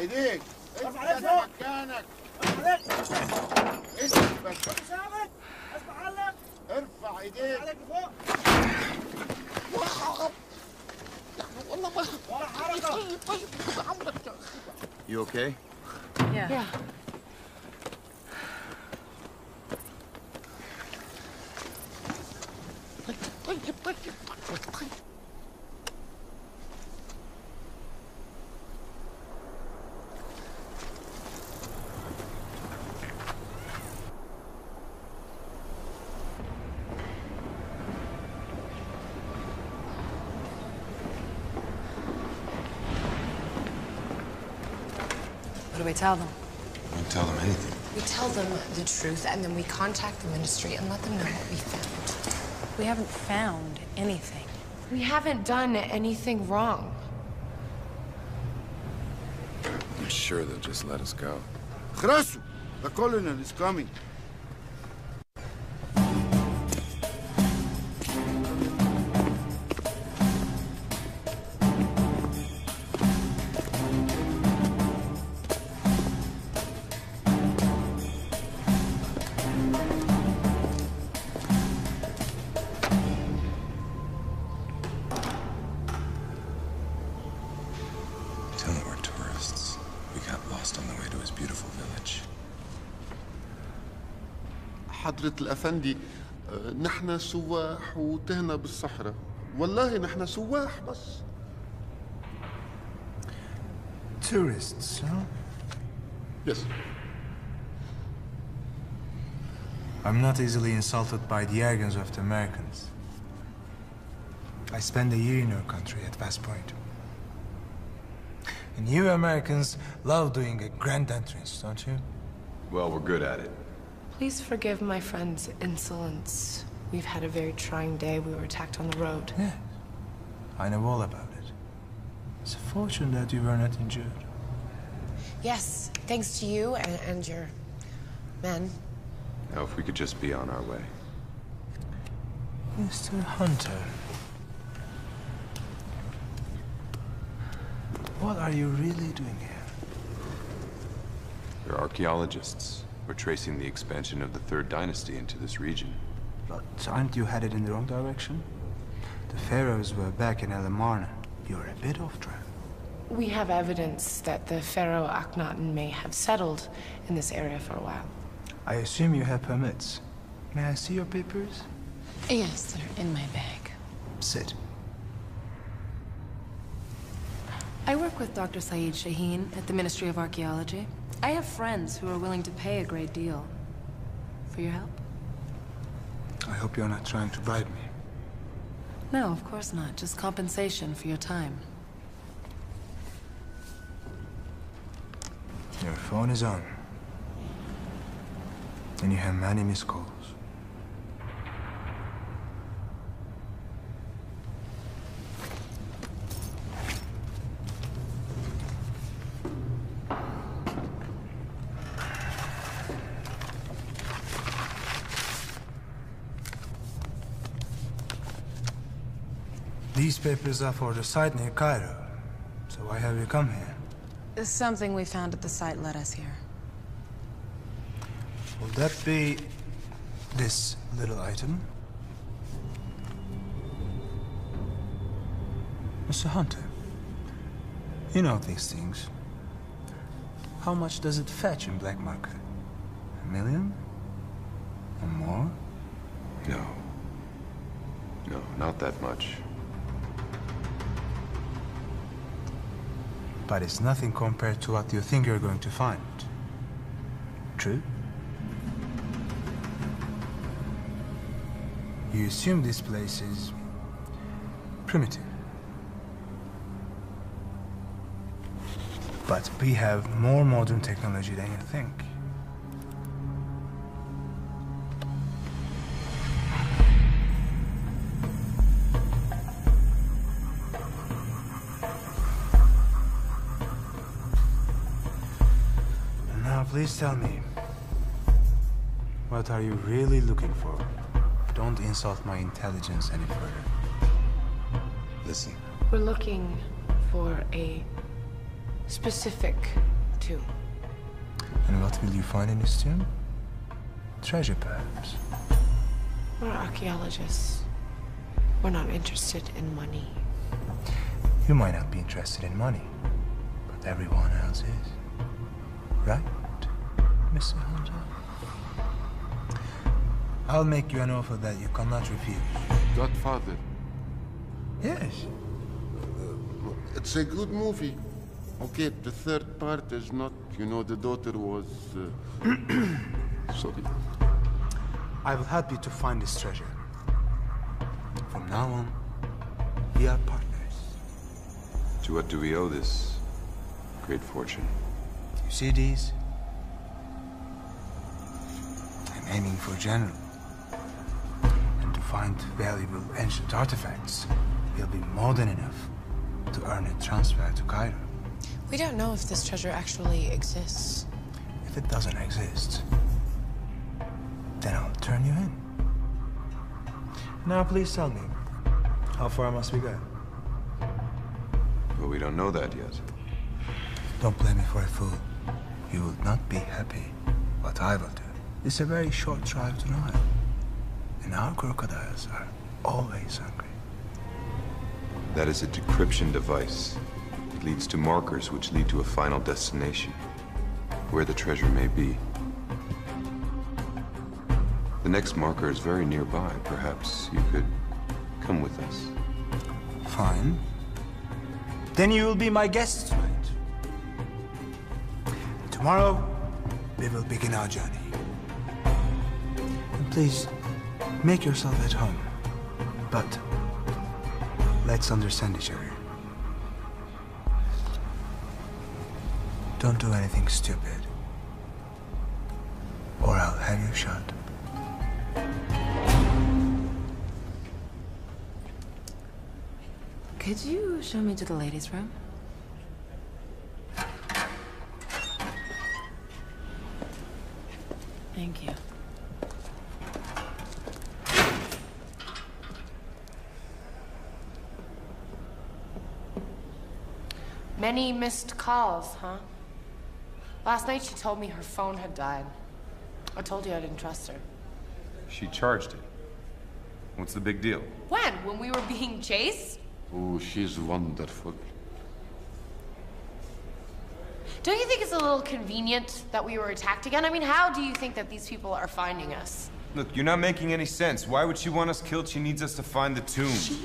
Speaker 18: أيديك. اثبت مكانك. اثبت ارفع إيديك. والله ما ولا حركة.
Speaker 15: You okay?
Speaker 20: Yeah.
Speaker 7: Yeah.
Speaker 3: tell them?
Speaker 5: We don't tell them anything.
Speaker 7: We tell them the truth, and then we contact the ministry and let them know what we found.
Speaker 3: We haven't found anything.
Speaker 7: We haven't done anything wrong.
Speaker 5: I'm sure they'll just let us go.
Speaker 18: Krasu, the colonel is coming.
Speaker 8: آه، نحن سواح وتهنا بالصحراء والله نحن سواح بس
Speaker 19: Tourists, huh?
Speaker 8: Yes.
Speaker 19: I'm not easily insulted by the arrogance of the Americans. I spent a year in your country at West Point. And you Americans love doing a grand entrance, don't you?
Speaker 5: Well, we're good at it.
Speaker 7: Please forgive my friend's insolence. We've had a very trying day. We were attacked on the road.
Speaker 19: Yeah. I know all about it. It's a fortune that you were not injured.
Speaker 7: Yes, thanks to you and, and your men.
Speaker 5: Now, if we could just be on our way.
Speaker 19: Mr. Hunter. What are you really doing here?
Speaker 5: We're archaeologists. We're tracing the expansion of the Third Dynasty into this region.
Speaker 19: But aren't you headed in the wrong direction? The pharaohs were back in El Amarna. You're a bit off track.
Speaker 7: We have evidence that the pharaoh Akhenaten may have settled in this area for a while.
Speaker 19: I assume you have permits. May I see your papers?
Speaker 3: Yes, they're in my bag.
Speaker 19: Sit.
Speaker 3: I work with Dr. Saeed Shaheen at the Ministry of Archaeology. I have friends who are willing to pay a great deal for your help.
Speaker 19: I hope you're not trying to bribe me.
Speaker 3: No, of course not. Just compensation for your time.
Speaker 19: Your phone is on. And you have many missed calls. These papers are for the site near Cairo. So why have you come here?
Speaker 3: Something we found at the site led us here.
Speaker 19: Will that be this little item? Mr. Hunter, you know these things. How much does it fetch in black market? A million? Or more?
Speaker 5: No. No, not that much.
Speaker 19: But it's nothing compared to what you think you're going to find. True? You assume this place is primitive. But we have more modern technology than you think. Tell me, what are you really looking for? Don't insult my intelligence any further.
Speaker 5: Listen,
Speaker 7: We're looking for a Specific, tomb.
Speaker 19: And what will you find in this tomb? Treasure, perhaps.
Speaker 7: We're archaeologists. We're not interested in money.
Speaker 19: You might not be interested in money, but everyone else is. Right, Mr. Hunter? I'll make you an offer that you cannot refuse.
Speaker 8: Godfather.
Speaker 19: Yes.
Speaker 8: It's a good movie. Okay, the third part is not, you know, the daughter was. Uh... Sorry.
Speaker 19: I will help you to find this treasure. From now on, we are partners.
Speaker 5: To what do we owe this great fortune?
Speaker 19: You see these? Aiming for general. And to find valuable ancient artifacts will be more than enough to earn a transfer to Cairo.
Speaker 7: We don't know if this treasure actually exists.
Speaker 19: If it doesn't exist, then I'll turn you in. Now please tell me, how far must we go?
Speaker 5: Well, we don't know that yet.
Speaker 19: Don't blame me for a fool. You will not be happy. What I will do. It's a very short drive to Nile. And our crocodiles are always hungry.
Speaker 5: That is a decryption device. It leads to markers which lead to a final destination. Where the treasure may be. The next marker is very nearby. Perhaps you could come with us.
Speaker 19: Fine. Then you will be my guest tonight. Tomorrow, we will begin our journey. Please, make yourself at home. But, let's understand each other. Don't do anything stupid. Or I'll have you shot.
Speaker 3: Could you show me to the ladies' room? Thank you.
Speaker 7: Many missed calls, huh? Last night she told me her phone had died. I told you I didn't trust her.
Speaker 15: She charged it. What's the big deal?
Speaker 7: When? When we were being chased?
Speaker 8: Oh, she's wonderful.
Speaker 7: Don't you think it's a little convenient that we were attacked again? I mean, how do you think that these people are finding us?
Speaker 15: Look, you're not making any sense. Why would she want us killed? She needs us to find the tomb.
Speaker 7: She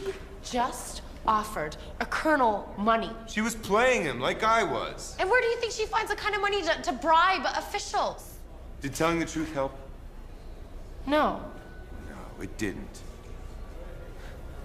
Speaker 7: just offered a colonel money.
Speaker 15: She was playing him like I was.
Speaker 7: And where do you think she finds the kind of money to, to bribe officials?
Speaker 15: Did telling the truth help?
Speaker 7: No.
Speaker 15: No, it didn't.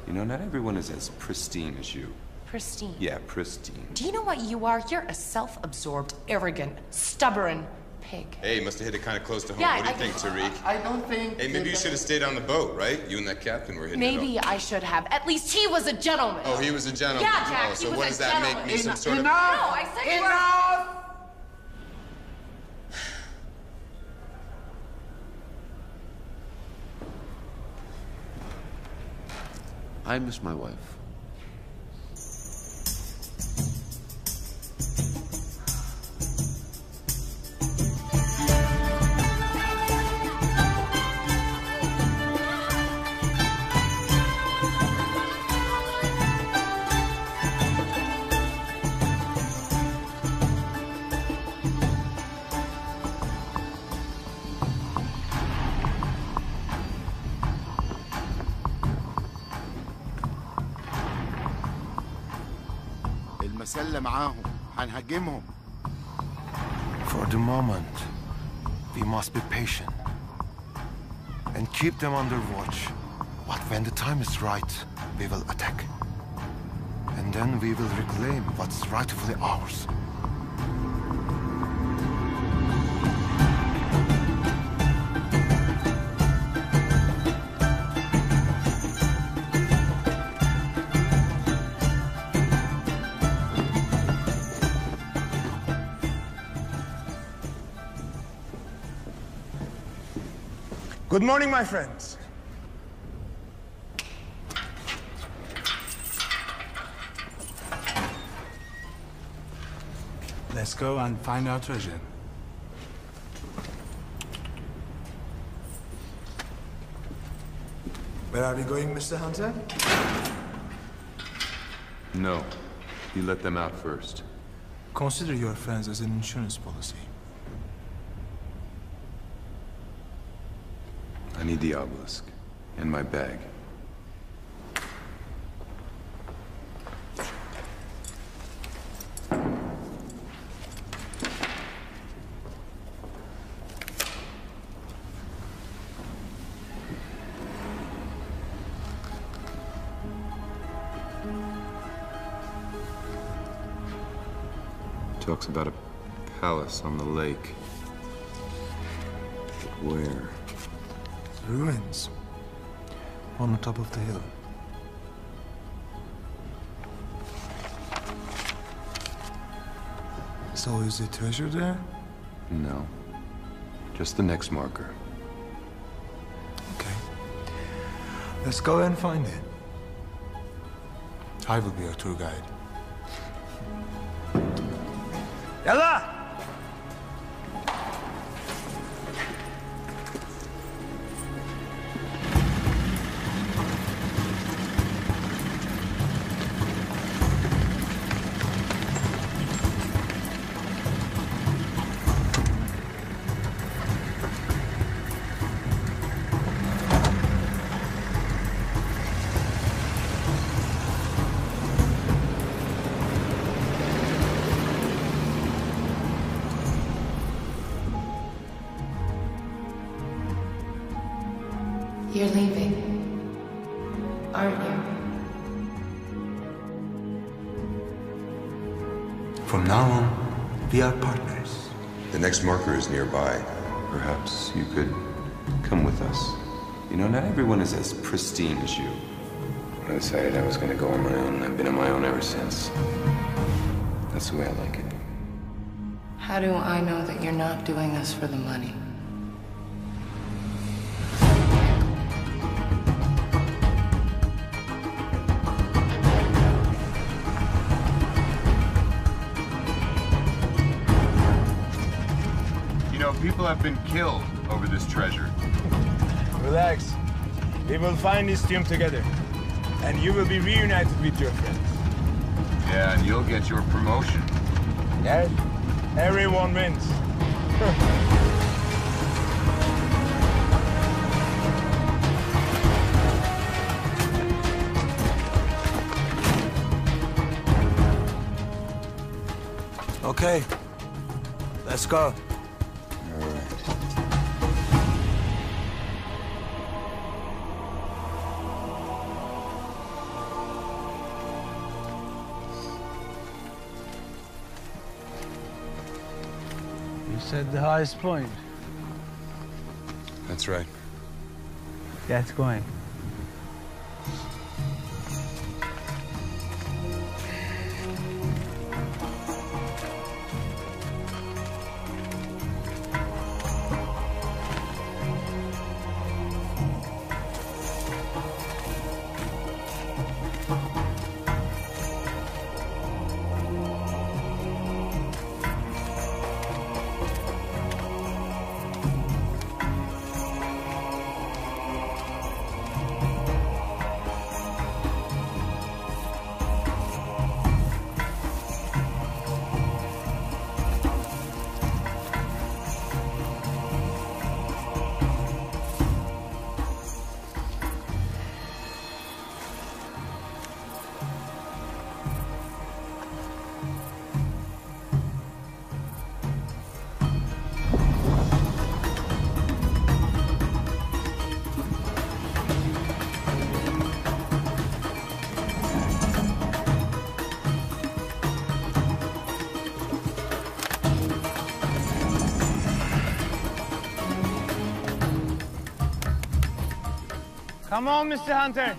Speaker 15: You know, not everyone is as pristine as you.
Speaker 7: Pristine.
Speaker 15: Yeah, pristine.
Speaker 7: Do you know what you are? You're a self-absorbed, arrogant, stubborn pig.
Speaker 15: Hey, you must have hit it kind of close to home.
Speaker 7: Yeah,
Speaker 15: what do you
Speaker 7: I-
Speaker 15: think, Tariq?
Speaker 8: I don't think.
Speaker 15: Hey, maybe you should have stayed on the boat, right? You and that captain were hitting it
Speaker 7: Maybe I should have. At least he was a gentleman.
Speaker 15: Oh, he was a gentleman.
Speaker 7: Yeah, Jack,
Speaker 15: Oh,
Speaker 7: he
Speaker 15: so
Speaker 7: was
Speaker 15: what
Speaker 7: a
Speaker 15: does that make me?
Speaker 7: gentleman.
Speaker 15: Some sort of.
Speaker 7: No, I said you were.
Speaker 18: Enough!
Speaker 8: I miss my wife.
Speaker 16: المسلة معاهم هنهاجمهم For the moment, we must be patient and keep them under watch. But when the time is right, we will attack. And then we will reclaim what's rightfully ours.
Speaker 19: Good morning, my friends. Let's go and find our treasure. Where are we going, Mr. Hunter?
Speaker 5: No. You let them out first.
Speaker 19: Consider your friends as an insurance policy.
Speaker 5: I need the obelisk. And my bag. Talks about a palace on the lake.
Speaker 19: Top of the hill. So is the treasure there?
Speaker 5: No. Just the next marker.
Speaker 19: Okay. Let's go and find it. I will be your tour guide.
Speaker 7: Aren't you?
Speaker 19: From now on, we are partners.
Speaker 5: The next marker is nearby. Perhaps you could come with us. You know, not everyone is as pristine as you. I decided I was gonna go on my own, I've been on my own ever since. That's the way I like it.
Speaker 3: How do I know that you're not doing this for the money?
Speaker 15: Have been killed over this treasure.
Speaker 22: Relax. We will find this tomb together. And you will be reunited with your friends.
Speaker 15: Yeah, and you'll get your promotion.
Speaker 22: Yeah? Everyone wins.
Speaker 19: Okay. Let's go.
Speaker 22: The highest point.
Speaker 5: That's right.
Speaker 22: Get going.
Speaker 14: Come on, Mr. Hunter.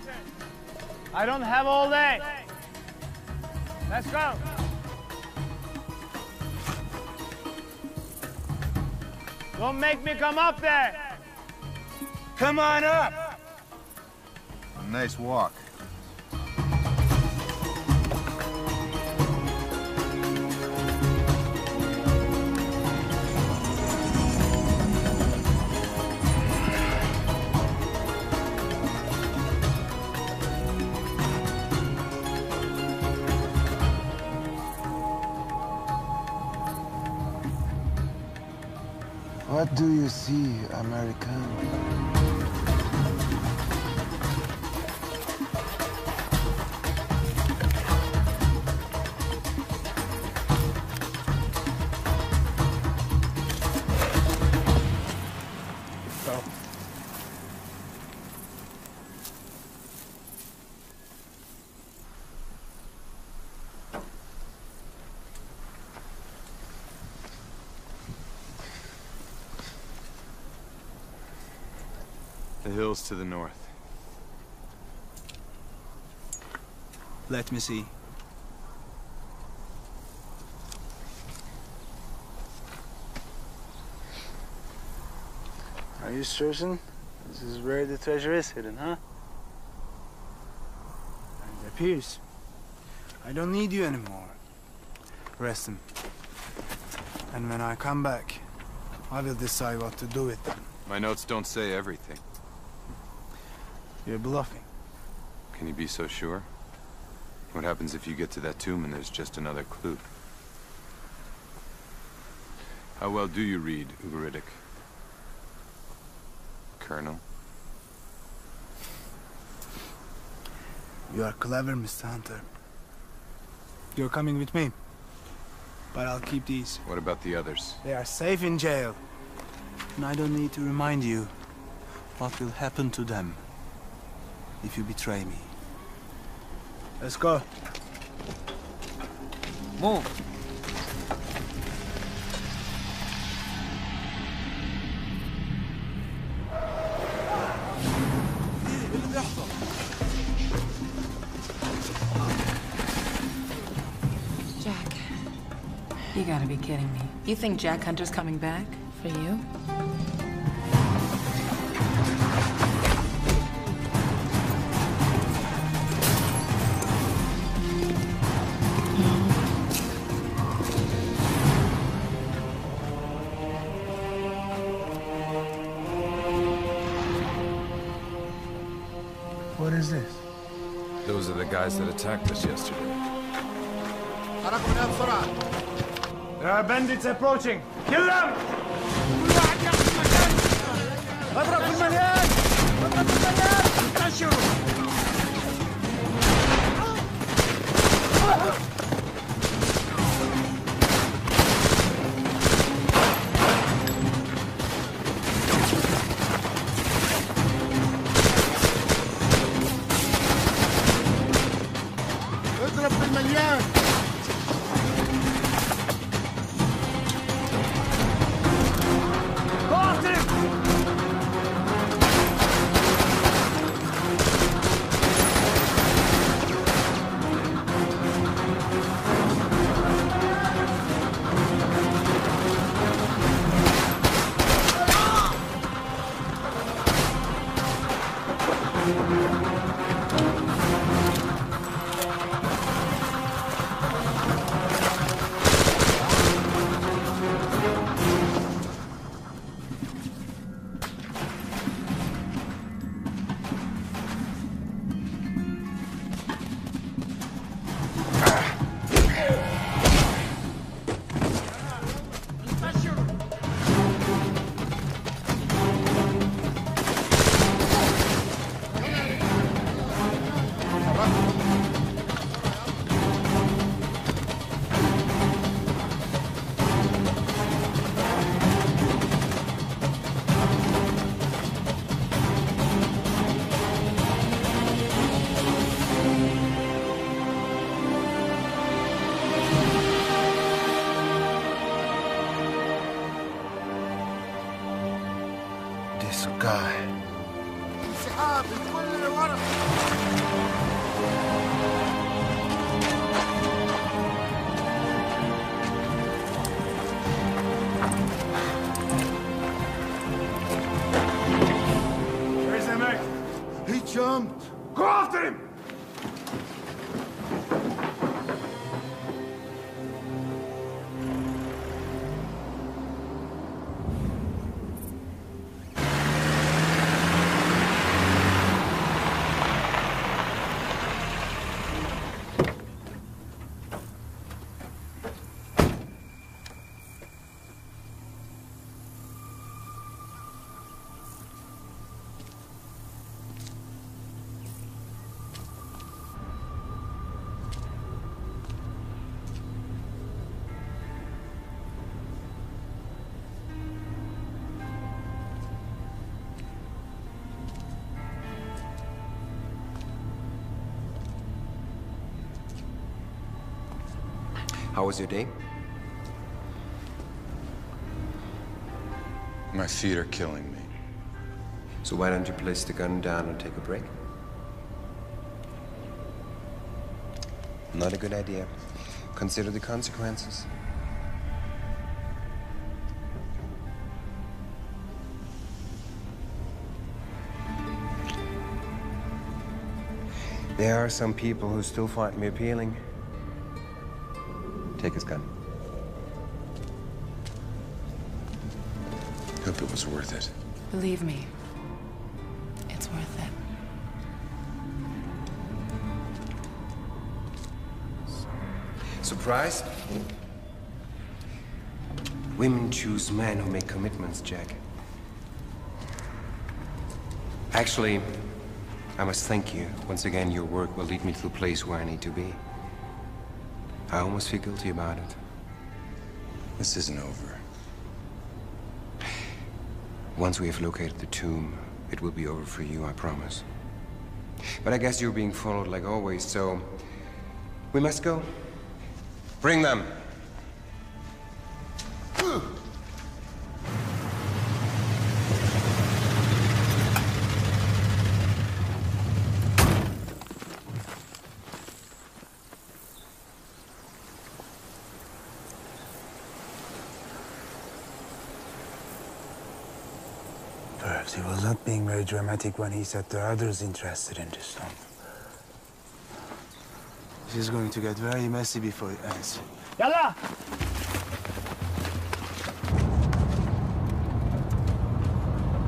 Speaker 14: I don't have all day. Let's go. Don't make me come up there.
Speaker 22: Come on up!
Speaker 15: A nice walk.
Speaker 16: What do you see, American?
Speaker 5: The to the north.
Speaker 19: Let me see. Are you certain? This is where the treasure is hidden, huh? It appears. I don't need you anymore. Rest them. And when I come back, I will decide what to do with them.
Speaker 5: My notes don't say everything.
Speaker 19: You're bluffing.
Speaker 5: Can you be so sure? What happens if you get to that tomb and there's just another clue? How well do you read Ugaritic? Colonel?
Speaker 19: You are clever, Mr. Hunter. You're coming with me. But I'll keep these.
Speaker 5: What about the others?
Speaker 19: They are safe in jail. And I don't need to remind you what will happen to them if you betray me. Let's go. Move.
Speaker 3: Jack. You gotta be kidding me. You think Jack Hunter's coming back? For you?
Speaker 5: Attacked us yesterday.
Speaker 18: There are bandits approaching. Kill them!
Speaker 11: How was your day?
Speaker 5: My feet are killing me.
Speaker 11: So why don't you place the gun down and take a break? Not a good idea. Consider the consequences. There are some people who still find me appealing. Take his gun.
Speaker 5: Hope it was worth it.
Speaker 3: Believe me, it's worth it.
Speaker 11: Surprised? Women choose men who make commitments, Jack. Actually, I must thank you. Once again, your work will lead me to the place where I need to be. I almost feel guilty about it.
Speaker 5: This isn't over.
Speaker 11: Once we have located the tomb, it will be over for you, I promise. But I guess you're being followed like always, so... We must go. Bring them!
Speaker 19: Dramatic when he said there are others interested in this stone. This is going to get very messy before it ends.
Speaker 14: Yalla!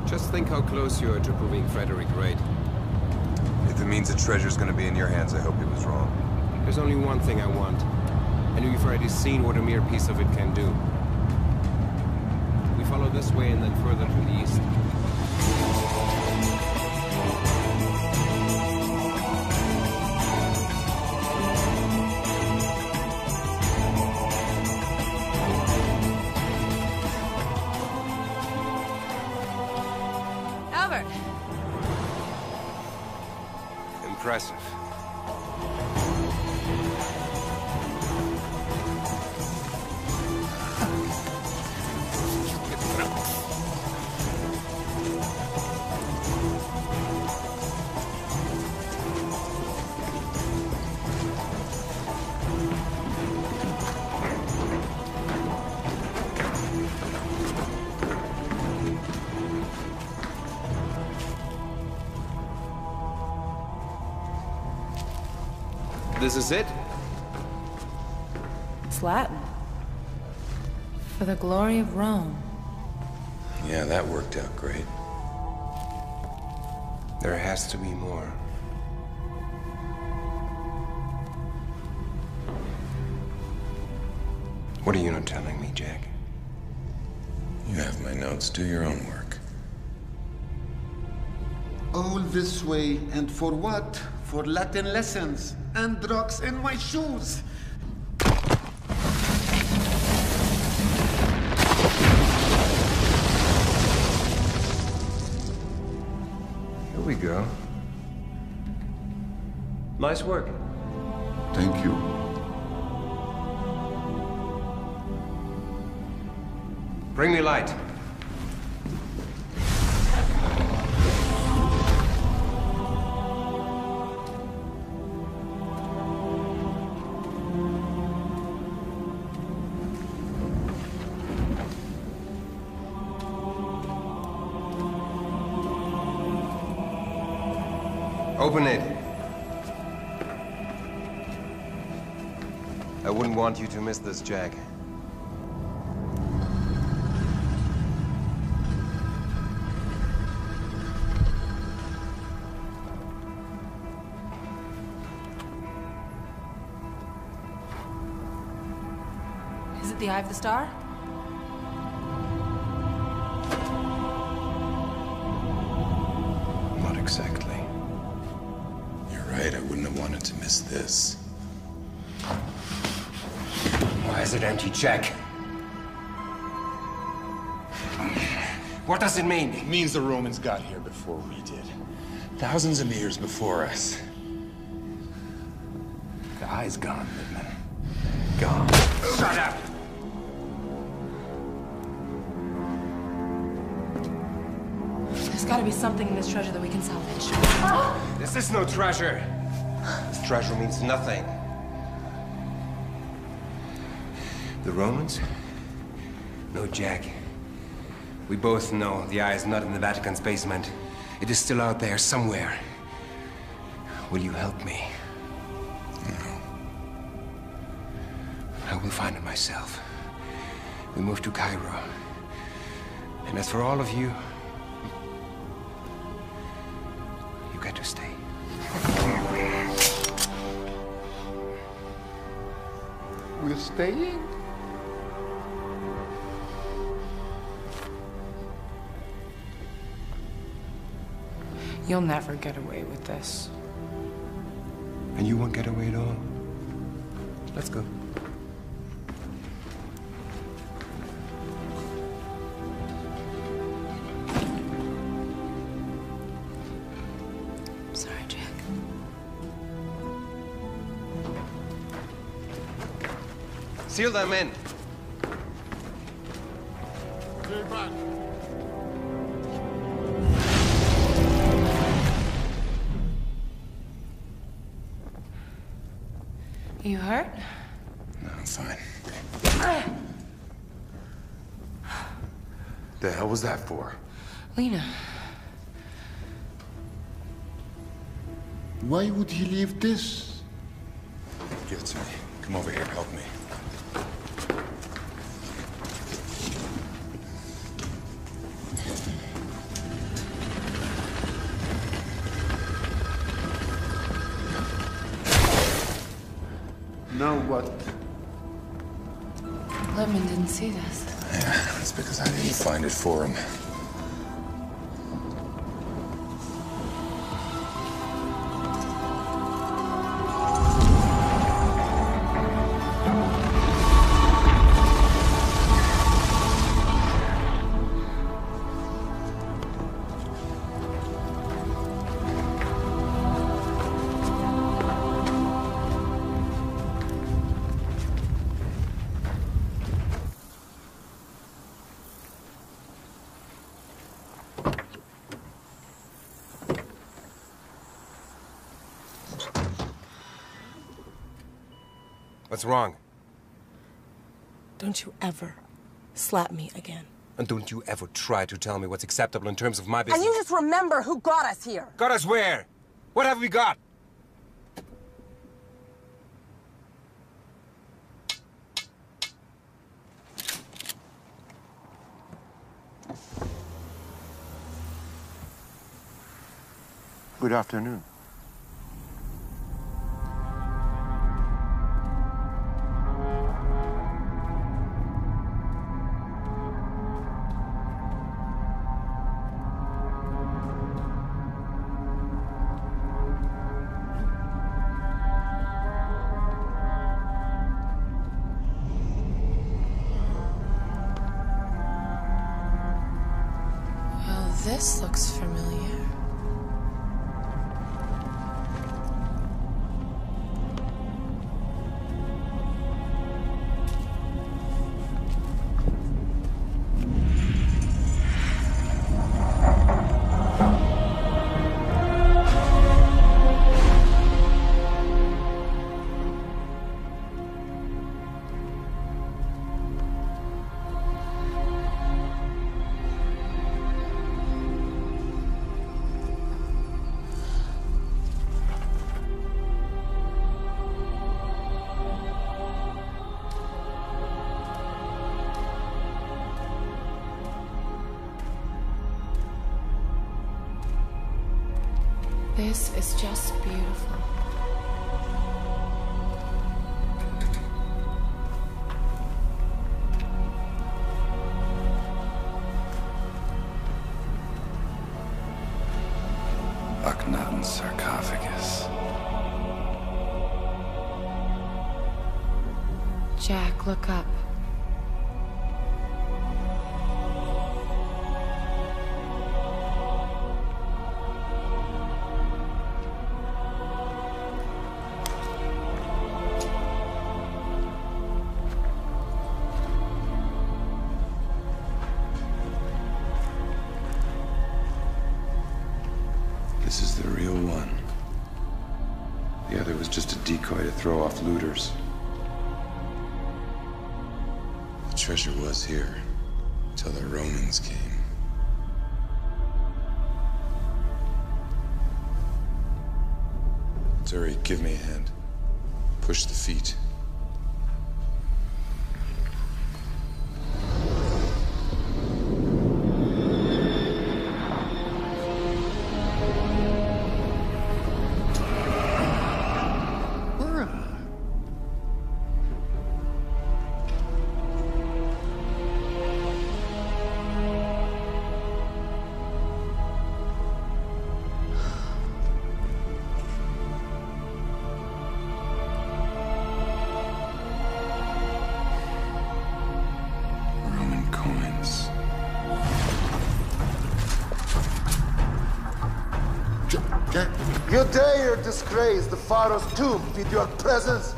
Speaker 11: Just think how close you are to proving Frederick right.
Speaker 5: If it means the treasure's gonna be in your hands, I hope he was wrong.
Speaker 11: There's only one thing I want. And you've already seen what a mere piece of it can do. We follow this way and then further to the east. This is it?
Speaker 3: It's Latin. For the glory of Rome.
Speaker 5: Yeah, that worked out great.
Speaker 11: There has to be more. What are you not telling me, Jack?
Speaker 5: You have my notes. Do your own work.
Speaker 8: All this way, and for what? For Latin lessons and drugs in my shoes.
Speaker 11: Here we go. Nice work.
Speaker 8: Thank you.
Speaker 11: Bring me light. Open it. I wouldn't want you to miss this, Jack.
Speaker 3: Is it the Eye of the Star?
Speaker 11: Is it empty, Jack? What does it mean?
Speaker 5: It means the Romans got here before we did. Thousands of years before us.
Speaker 19: The eye's gone, Littman. Gone.
Speaker 11: shut up!
Speaker 3: There's gotta be something in this treasure that we can salvage.
Speaker 11: This is no treasure. This treasure means nothing. The Romans? No, Jack. We both know the eye is not in the Vatican's basement. It is still out there somewhere. Will you help me? No. I will find it myself. We move to Cairo. And as for all of you,
Speaker 7: You'll never get away with this.
Speaker 11: And you won't get away at all. Let's go.
Speaker 3: Sorry, Jack.
Speaker 11: Seal them in.
Speaker 7: Hurt?
Speaker 5: No, I'm fine.
Speaker 16: The hell was that for?
Speaker 7: Lena.
Speaker 8: Why would he leave this?
Speaker 5: Give it to me. Come over here, help me. Find it for him.
Speaker 11: What's wrong?
Speaker 23: Don't you ever slap me again.
Speaker 11: And don't you ever try to tell me what's acceptable in terms of my business.
Speaker 23: And you just remember who got us here.
Speaker 11: Got us where? What have we got?
Speaker 16: Good afternoon.
Speaker 7: This is just beautiful.
Speaker 5: Looters. The treasure was here until the Romans came. Zuri, give me a hand. Push the feet.
Speaker 16: Dare disgrace the pharaoh's tomb with your presence?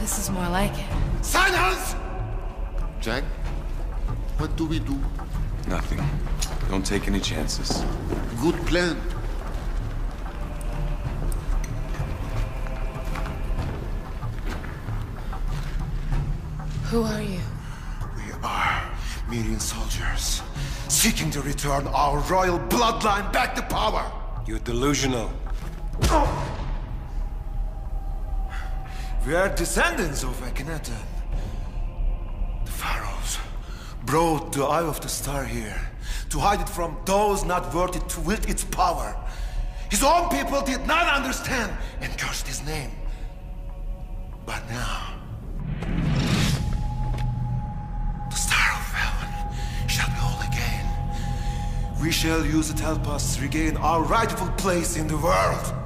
Speaker 3: This is more like it.
Speaker 16: Silence!
Speaker 8: Jack, what do we do?
Speaker 5: Nothing. Don't take any chances.
Speaker 8: Good plan.
Speaker 3: Who are you?
Speaker 16: We are Mirian soldiers, seeking to return our royal bloodline back to power.
Speaker 11: You're delusional.
Speaker 16: We are descendants of Akhenaten. The pharaohs brought the Eye of the Star here to hide it from those not worthy to wield its power. His own people did not understand and cursed his name. But now, We shall use it to help us regain our rightful place in the world.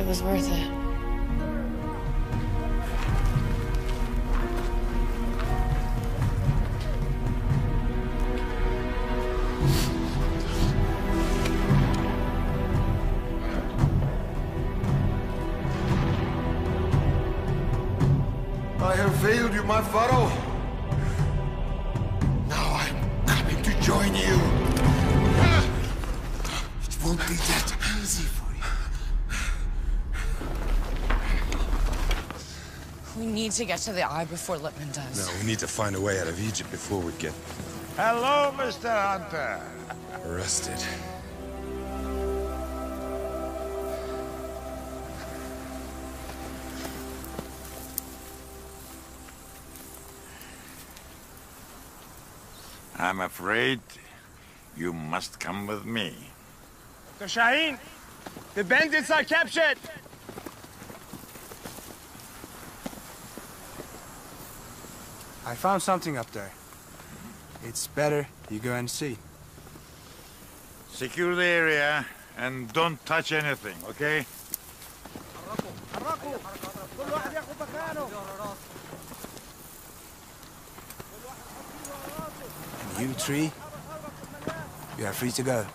Speaker 16: It
Speaker 7: was worth it.
Speaker 16: I have failed you, my pharaoh.
Speaker 7: Need to get to the eye before Littman does.
Speaker 5: No, we need to find a way out of Egypt before we get
Speaker 4: Hello, Mr. Hunter.
Speaker 5: arrested.
Speaker 4: I'm afraid you must come with me.
Speaker 14: The Shaheen, the bandits are captured.
Speaker 19: I found something up there. It's better you go and see.
Speaker 4: Secure the area and don't touch anything, okay?
Speaker 19: And you three, you are free to go.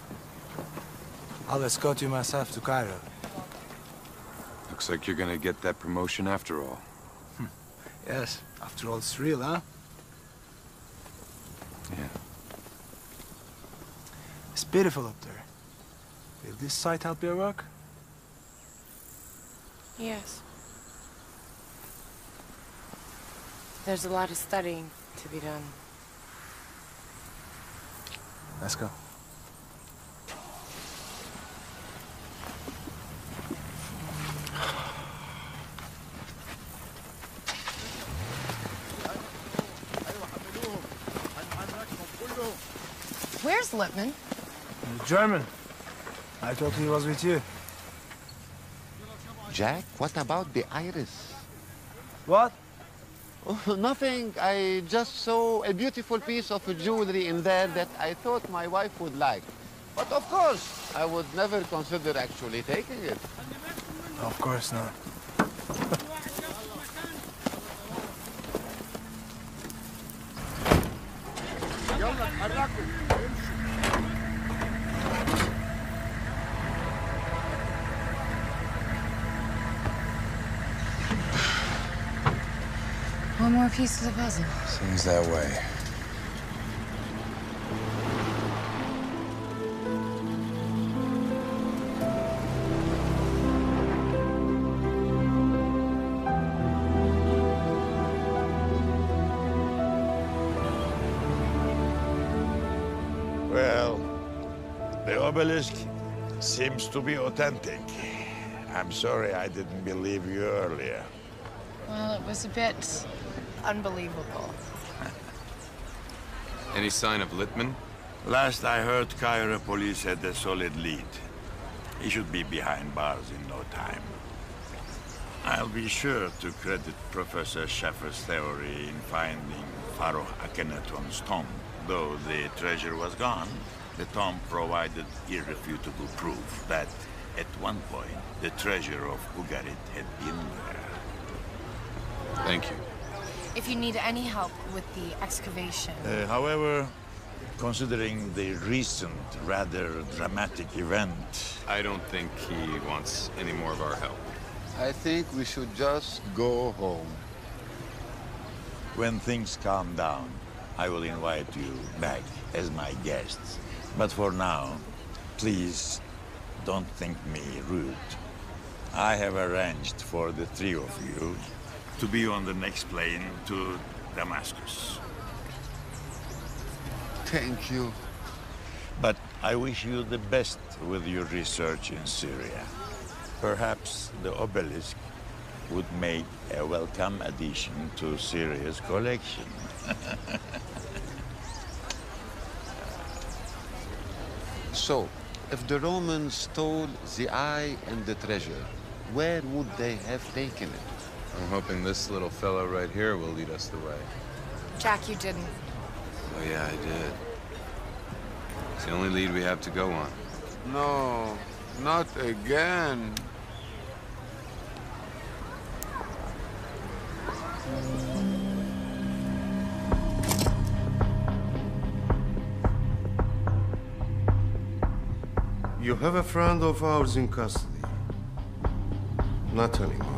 Speaker 19: I'll escort you myself to Cairo.
Speaker 5: Looks like you're gonna get that promotion after all.
Speaker 19: Yes, after all, it's real, huh?
Speaker 5: Yeah.
Speaker 19: It's beautiful up there. Will this site help your work?
Speaker 7: Yes. There's a lot of studying to be done.
Speaker 19: Let's go.
Speaker 7: Where's Littman?
Speaker 19: German. I thought he was with you.
Speaker 8: Jack, what about the iris?
Speaker 19: What?
Speaker 8: Oh, nothing. I just saw a beautiful piece of jewelry in there that I thought my wife would like. But of course, I would never consider actually taking it.
Speaker 19: Of course not.
Speaker 7: more piece of the puzzle.
Speaker 5: Seems that way.
Speaker 4: Well, the obelisk seems to be authentic. I'm sorry I didn't believe you earlier.
Speaker 7: Well, it was a bit unbelievable.
Speaker 5: Any sign of Littman?
Speaker 4: Last I heard, Cairo police had a solid lead. He should be behind bars in no time. I'll be sure to credit Professor Schaffer's theory in finding Pharaoh Akhenaton's tomb. Though the treasure was gone, the tomb provided irrefutable proof that, at one point, the treasure of Ugarit had been there.
Speaker 5: Thank you.
Speaker 7: If you need any help with the excavation,
Speaker 4: Uh, however, considering the recent, rather dramatic event...
Speaker 5: I don't think he wants any more of our help.
Speaker 8: I think we should just go home.
Speaker 4: When things calm down, I will invite you back as my guests. But for now, please don't think me rude. I have arranged for the three of you to be on the next plane to Damascus.
Speaker 8: Thank you.
Speaker 4: But I wish you the best with your research in Syria. Perhaps the obelisk would make a welcome addition to Syria's collection.
Speaker 8: So, if the Romans stole the eye and the treasure, where would they have taken it?
Speaker 5: I'm hoping this little fellow right here will lead us the way.
Speaker 7: Jack, you didn't.
Speaker 5: Oh, yeah, I did. It's the only lead we have to go on.
Speaker 8: No, not again.
Speaker 15: You have a friend of ours in custody. Not anymore.